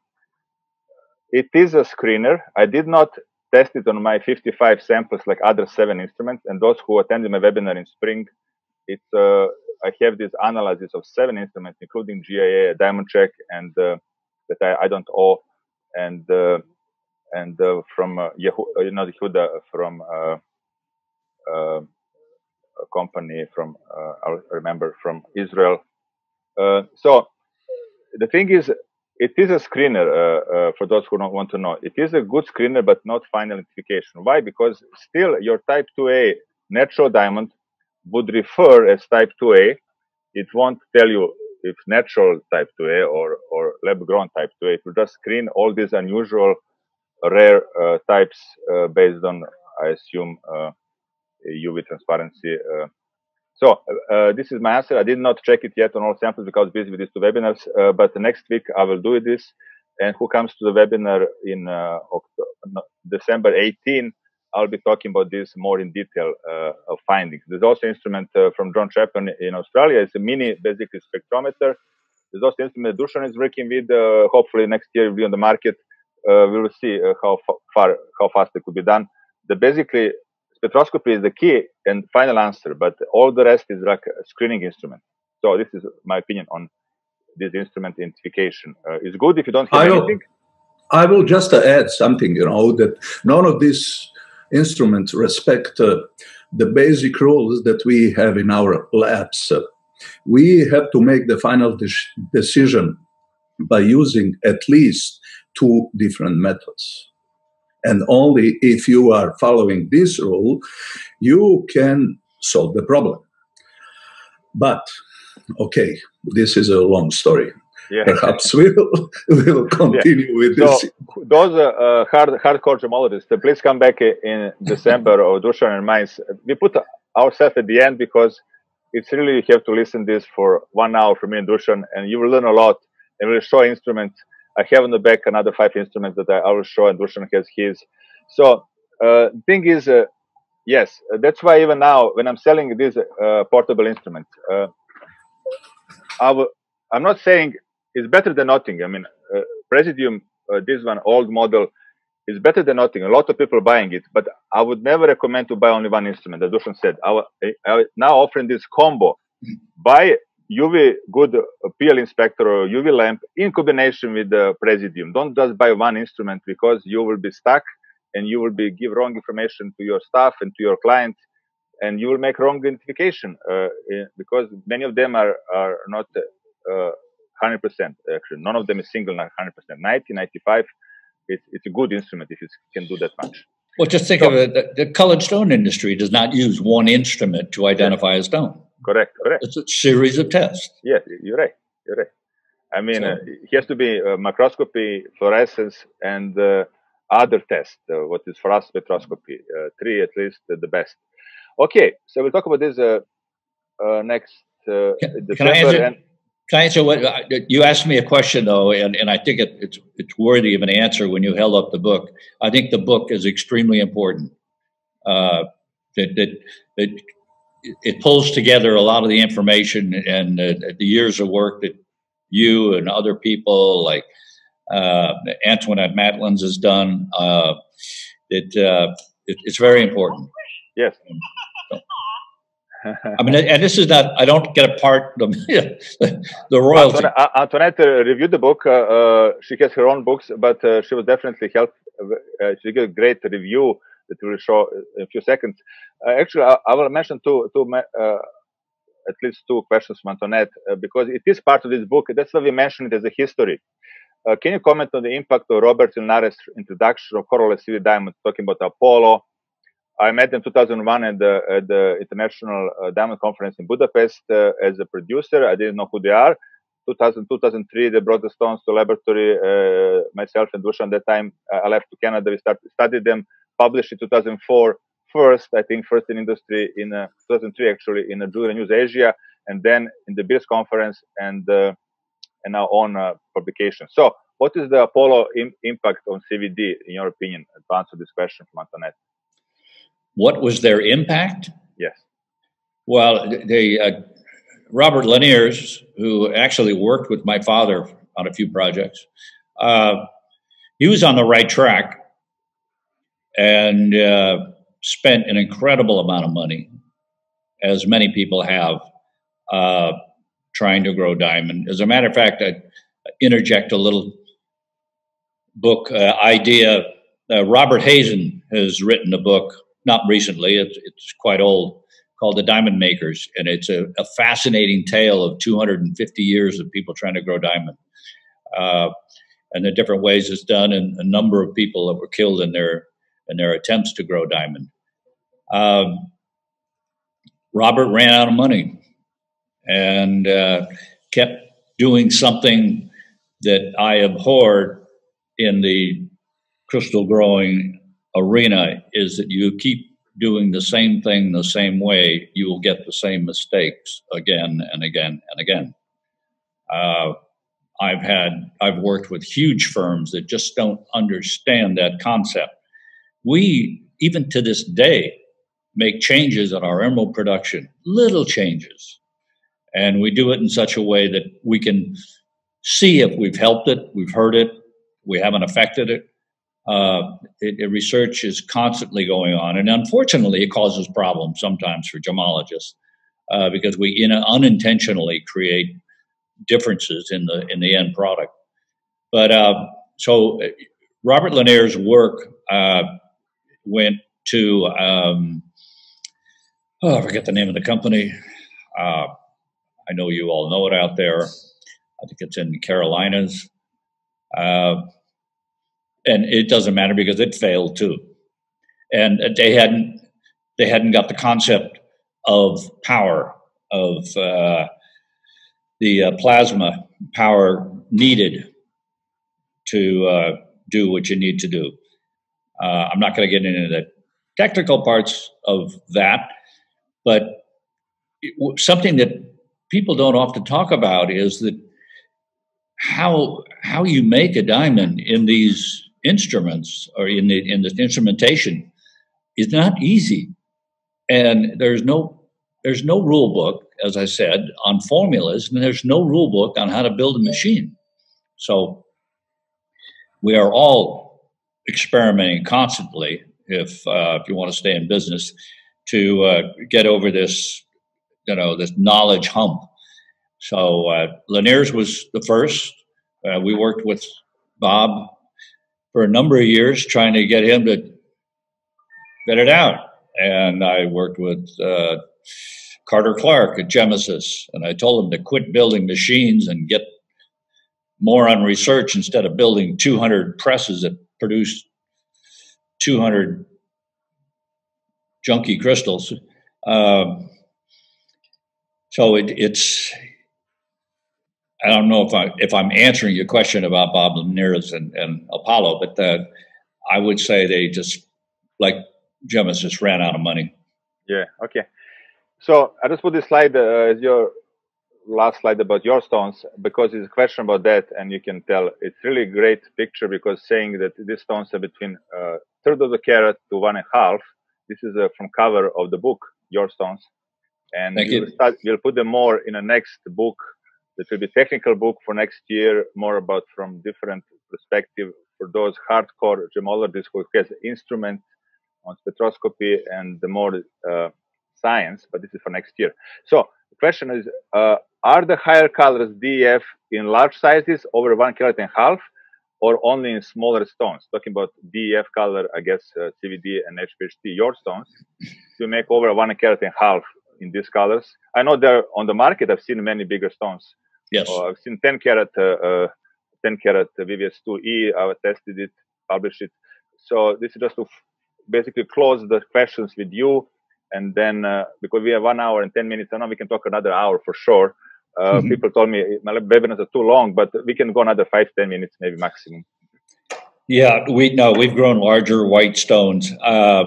it is a screener. I did not test it on my 55 samples like other seven instruments. And those who attended my webinar in spring, it's uh, I have this analysis of seven instruments, including GIA, Diamond Check, and that I, I, don't owe, and and uh, from uh, uh, you Yehuda from uh, uh, a company from I remember from Israel. so the thing is, it is a screener for those who don't want to know. It is a good screener, but not final identification. Why? Because still your Type 2A natural diamond would refer as Type 2A. It won't tell you if natural Type 2A or or lab grown Type 2A. It will just screen all these unusual rare uh, types uh, based on, I assume, UV uh, transparency. so this is my answer. I did not check it yet on all samples because busy with these two webinars. but next week I will do this. And who comes to the webinar in October, December 18, I'll be talking about this more in detail uh, of findings. There's also instrument uh, from John Chapman in Australia. It's a mini, basically spectrometer. There's also instrument Dusan is working with. Uh, hopefully next year will be on the market. Uh, we will see uh, how far how fast it could be done. The basically spectroscopy is the key and final answer, but all the rest is like a screening instrument. So this is my opinion on this instrument identification. Uh, it's good if you don't have I anything. Will, I will just add something, you know, that none of these instruments respect uh, the basic rules that we have in our labs. we have to make the final de- decision by using at least two different methods. And only if you are following this rule, you can solve the problem. But, okay, this is a long story. Yeah. Perhaps we'll, we'll continue yeah. with this. So, those uh, hard, hardcore gemologists, uh, please come back in December or Dusan and Mines. We put ourselves at the end because it's really you have to listen this for one hour for me and Dusan, and you will learn a lot and we'll show instruments I have on the back another five instruments that I, will show, and Dusan has his. So uh, thing is, uh, yes, that's why even now when I'm selling these uh, portable instruments, uh, I w- I'm not saying it's better than nothing. I mean, uh, Presidium, uh, this one old model, is better than nothing. A lot of people buying it, but I would never recommend to buy only one instrument. As Dusan said, I, now offering this combo. Buy UV good PL inspector or UV lamp in combination with the Presidium. Don't just buy one instrument because you will be stuck and you will be give wrong information to your staff and to your client and you will make wrong identification uh, eh, because many of them are, are not uh, 100% actually. None of them is single 100%. 90, 95, it's, it's a good instrument if you can do that much. Well, just think so, of it. The, the colored stone industry does not use one instrument to identify a stone. Correct, correct. It's a series of tests. Yes, you're right. You're right. I mean, so, uh, it has to be uh, microscopy, fluorescence, and uh, other tests. Uh, what is for us spectroscopy? Uh, three at least, uh, the best. Okay, so we'll talk about this next can, Can I answer? And, can I answer what you asked me a question though, and, and I think it, it's it's worthy of an answer when you held up the book. I think the book is extremely important. that that that it pulls together a lot of the information and uh, the years of work that you and other people like uh, Antoinette Matlins has done. Uh, it, uh, it, it's very important. Yes. I mean, and this is not, I don't get a part of the royalty. Antoinette, Antoinette uh, reviewed the book. Uh, she has her own books, but she was definitely helped. she did a great review that will show in a few seconds. Uh, actually, I, I, will mention two, two uh, at least two questions from Antoinette uh, because it is part of this book. That's why we mentioned it as a history. Uh, can you comment on the impact of Robert Linares' introduction of coral CV diamond, talking about Apollo? I met them in 2001 at the, at the International uh, Diamond Conference in Budapest uh, as a producer. I didn't know who they are. 2000, 2003, they brought the stones to laboratory. myself and at that time, I left to Canada. We started studied them published in 2004 first, I think, first in industry in uh, 2003 actually in uh, Jewelry News Asia, and then in the BIRS conference and uh, and now on uh, publication. So, what is the Apollo Im- impact on CVD in your opinion? To answer this question from Antoinette. What was their impact? Yes. Well, they uh, Robert Linares, who actually worked with my father on a few projects, uh, he was on the right track and uh, spent an incredible amount of money, as many people have, uh, trying to grow diamond. As a matter of fact, I interject a little book uh, idea. Uh, Robert Hazen has written a book, not recently, it's, it's quite old, called The Diamond Makers. And it's a, a, fascinating tale of 250 years of people trying to grow diamond. Uh, and the different ways it's done, and a number of people that were killed in their in their attempts to grow diamond. Um, Robert ran out of money and uh, kept doing something that I abhorred in the crystal growing arena is that you keep doing the same thing the same way, you will get the same mistakes again and again and again. Uh, I've had, I've worked with huge firms that just don't understand that concept. We, even to this day, make changes in our emerald production, little changes. And we do it in such a way that we can see if we've helped it, we've hurt it, we haven't affected it. Uh, it, it research is constantly going on, and unfortunately, it causes problems sometimes for gemologists uh, because we in, unintentionally create differences in the in the end product. But uh, so Robert Linares' work uh, went to um, oh, I forget the name of the company. Uh, I know you all know it out there. I think it's in the Carolinas. And it doesn't matter because it failed too. And they hadn't they hadn't got the concept of power of uh, the uh, plasma power needed to uh, do what you need to do. Uh, I'm not going to get into the technical parts of that, but something that people don't often talk about is that how how you make a diamond in these instruments or in the in this instrumentation is not easy and there's no there's no rule book as i said on formulas and there's no rule book on how to build a machine so we are all experimenting constantly if uh, if you want to stay in business to uh, get over this you know this knowledge hump. So uh, Linares was the first. Uh, we worked with Bob for a number of years trying to get him to get it out, and I worked with uh, Carter Clarke at Gemesis, and I told him to quit building machines and get more on research instead of building 200 presses that produce 200 junky crystals. Um, so it, it's I don't know if I if I'm answering your question about Bob Ramirez and, and Apollo, but uh, I would say they just like Gemesis just ran out of money. Yeah. Okay. So I just put this slide uh, as your last slide about your stones because it's a question about that, and you can tell it's really a great picture because saying that these stones are between uh, third of the carat to one and a half. This is uh, from cover of the book, Your Stones and Thank we'll, start, we'll put them more in a next book that will be technical book for next year more about from different perspective for those hardcore gemologists who has instrument on spectroscopy and the more uh, science but this is for next year so the question is uh, are the higher colors def in large sizes over one carat and half or only in smaller stones talking about def color i guess uh, cvd and HPHT your stones to make over one carat and half in these colors. I know they're on the market. I've seen many bigger stones. Yes. Uh, I've seen 10 carat, uh, uh, 10 carat VVS2E. I've tested it, published it. So this is just to basically close the questions with you. And then, uh, because we have one hour and 10 minutes, I know we can talk another hour for sure. Uh, mm-hmm. People told me my webinars are too long, but we can go another five, 10 minutes, maybe maximum. Yeah, we know we've grown larger white stones. Uh,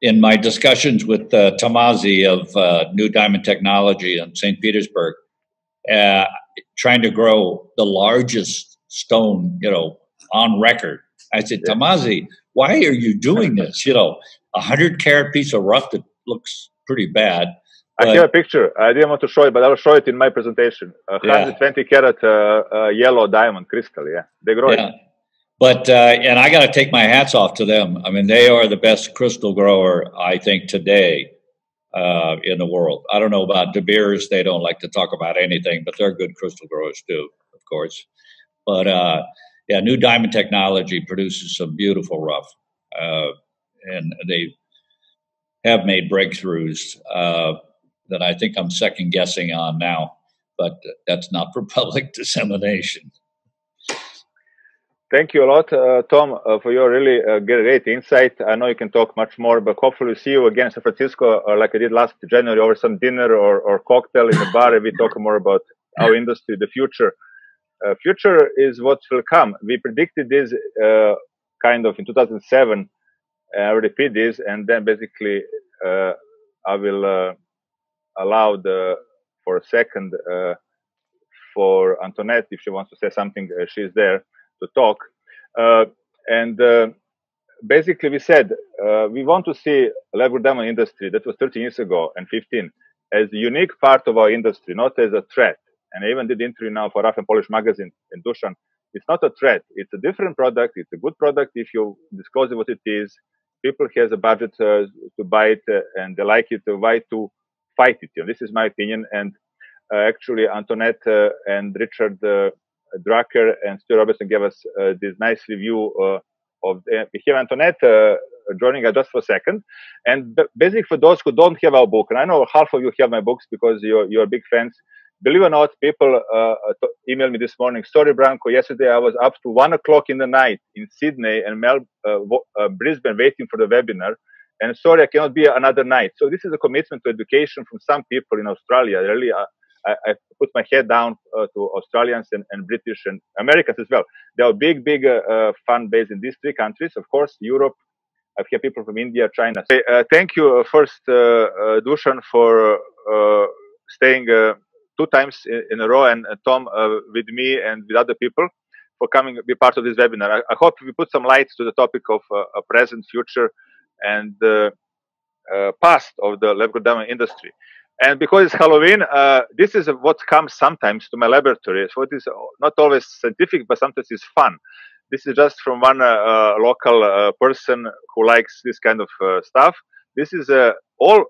in my discussions with uh, Tomazi of uh, New Diamond Technology in St. Petersburg, uh, trying to grow the largest stone, you know, on record. I said, yeah. Tomazi, why are you doing this? You know, a hundred carat piece of rough that looks pretty bad. I have a picture. I didn't want to show it, but I'll show it in my presentation. A 120 yeah. carat uh, uh, yellow diamond crystal. Yeah, they grow yeah. it. But uh, and I got to take my hats off to them. I mean, they are the best crystal grower I think today uh, in the world. I don't know about De Beers; they don't like to talk about anything, but they're good crystal growers too, of course. But uh, yeah, new diamond technology produces some beautiful rough, uh, and they have made breakthroughs uh, that I think I'm second guessing on now, but that's not for public dissemination. Thank you a lot, uh, Tom, uh, for your really uh, great insight. I know you can talk much more, but hopefully see you again in San Francisco, or like I did last January, over some dinner or, or cocktail in the bar, and we talk more about our industry, the future. Uh, future is what will come. We predicted this uh, kind of in 2007. I repeat this, and then basically uh, I will allow the for a second for Antoinette if she wants to say something. she's there to talk. Uh, and uh, basically, we said uh, we want to see labor diamond industry that was 13 years ago and 15 as a unique part of our industry, not as a threat. And I even did interview now for Rough and Polish magazine in Dusan. It's not a threat. It's a different product. It's a good product if you disclose what it is. People has a budget uh, to buy it uh, and they like it. Why to fight it? You know, this is my opinion. And actually, Antoinette and Richard Drucker and Stu Robertson gave us uh, this nice review uh, of the, we have Antoinette uh, joining us just for a second. And basically, for those who don't have our book, and I know half of you have my books because you're, you're big fans. Believe it or not, people uh, emailed me this morning. Sorry, Branko. Yesterday I was up to one o'clock in the night in Sydney and Mel, uh, uh, Brisbane waiting for the webinar. And sorry, I cannot be another night. So this is a commitment to education from some people in Australia. Really, I, I put my head down uh, to Australians and, and, British and Americans as well. There are big, big uh, uh, fan base in these three countries. Of course, Europe. I've had people from India, China. Uh, thank you first, Dusan, for staying two times in, in, a row, and Tom with me and with other people for coming be part of this webinar. I, I hope we put some light to the topic of uh, present, future, and uh, uh, past of the diamond industry. And because it's Halloween, uh, this is what comes sometimes to my laboratory. So it is not always scientific, but sometimes it's fun. This is just from one uh, uh local uh, person who likes this kind of uh, stuff. This is all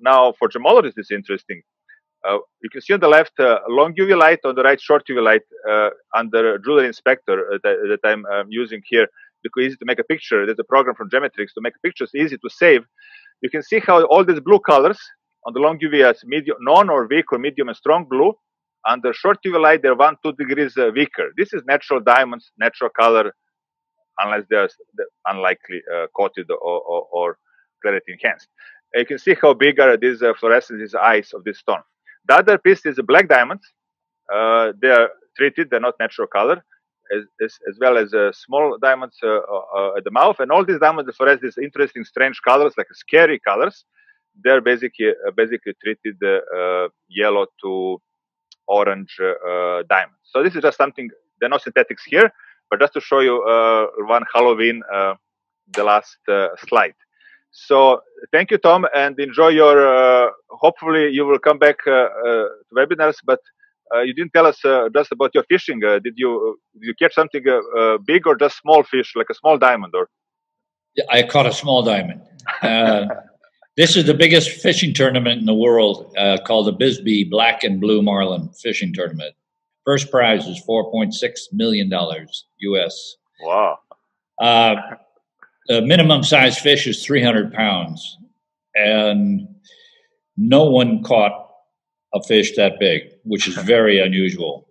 now for gemologists. It's interesting. you can see on the left long UV light, on the right short UV light under Julian Inspector that, that, I'm um, using here. Because easy to make a picture. There's a program from Geometrix to make pictures easy to save. You can see how all these blue colors on the long UV as medium, non or weak or medium and strong blue. Under short UV light, they're one, two degrees uh, weaker. This is natural diamonds, natural color, unless they're unlikely uh, coated or, or, or, clarity enhanced. you can see how big are these uh, fluorescent eyes of this stone. The other piece is a black diamonds. Uh, they are treated, they're not natural color. As, as, as, well as uh, small diamonds uh, uh, at the mouth. And all these diamonds fluoresce these interesting, strange colors, like scary colors they're basically uh, basically treated uh, yellow to orange uh, diamonds. So this is just something. There are no synthetics here, but just to show you one Halloween, the last slide. So thank you, Tom, and enjoy your. Uh, hopefully, you will come back uh, uh, to webinars. But you didn't tell us just about your fishing. did you did you catch something big or just small fish, like a small diamond, or? Yeah, I caught a small diamond. This is the biggest fishing tournament in the world uh, called the Bisbee Black and Blue Marlin Fishing Tournament. First prize is $4.6 million US. Wow. Uh, the minimum size fish is 300 pounds. And no one caught a fish that big, which is very unusual.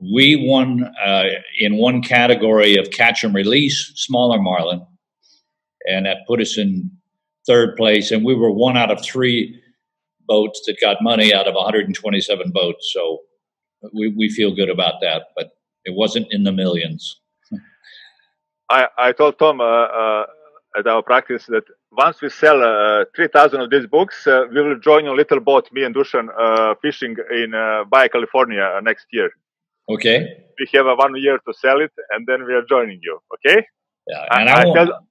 We won uh, in one category of catch and release, smaller marlin, and that put us in third place, and we were one out of three boats that got money out of 127 boats. So we, we feel good about that, but it wasn't in the millions. I, I told Tom uh, uh, at our practice that once we sell uh, 3,000 of these books, uh, we will join a little boat, me and Dusan, uh, fishing in uh, Baja, California next year. Okay. We have one year to sell it, and then we are joining you. Okay. Yeah, and I, I, I tell,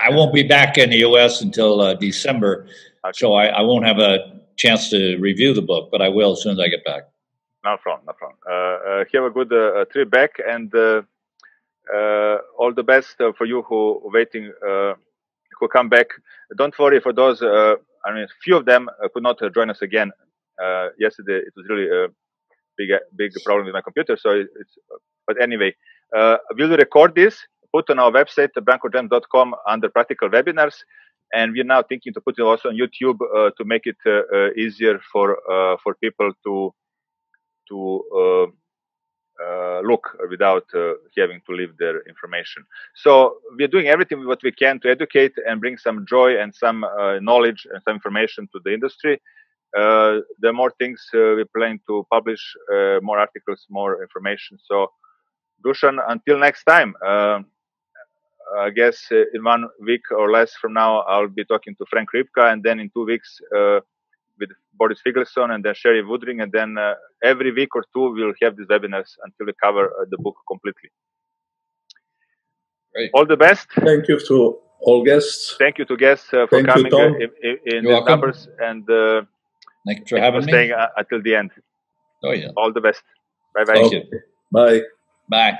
I won't be back in the U.S. until uh, December, okay. so I, I, won't have a chance to review the book, but I will as soon as I get back. No problem, no problem. Uh, uh, have a good uh, trip back, and uh, uh, all the best for you who waiting, who come back. Don't worry for those. I mean, a few of them could not join us again yesterday. It was really a big, big problem with my computer. So it's, but anyway, we'll record this, put on our website, brankogems.com under practical webinars and we're now thinking to put it also on YouTube uh, to make it uh, uh, easier for for people to to look without having to leave their information. So we're doing everything what we can to educate and bring some joy and some knowledge and some information to the industry. Uh, there are more things uh, we plan to publish, uh, more articles, more information. So, Dusan, until next time, I guess uh, in one week or less from now, I'll be talking to Frank Rybka, and then in two weeks uh, with Boris Feigelson, and then Sherry Woodring, and then uh, every week or two we'll have these webinars until we cover the book completely. Great. All the best. Thank you to all guests. Thank you to guests for Thank coming you, in, in, in the numbers and uh, Thanks for having for staying me. until the end. Oh yeah. All the best. Bye bye. Thank you. Bye. Bye.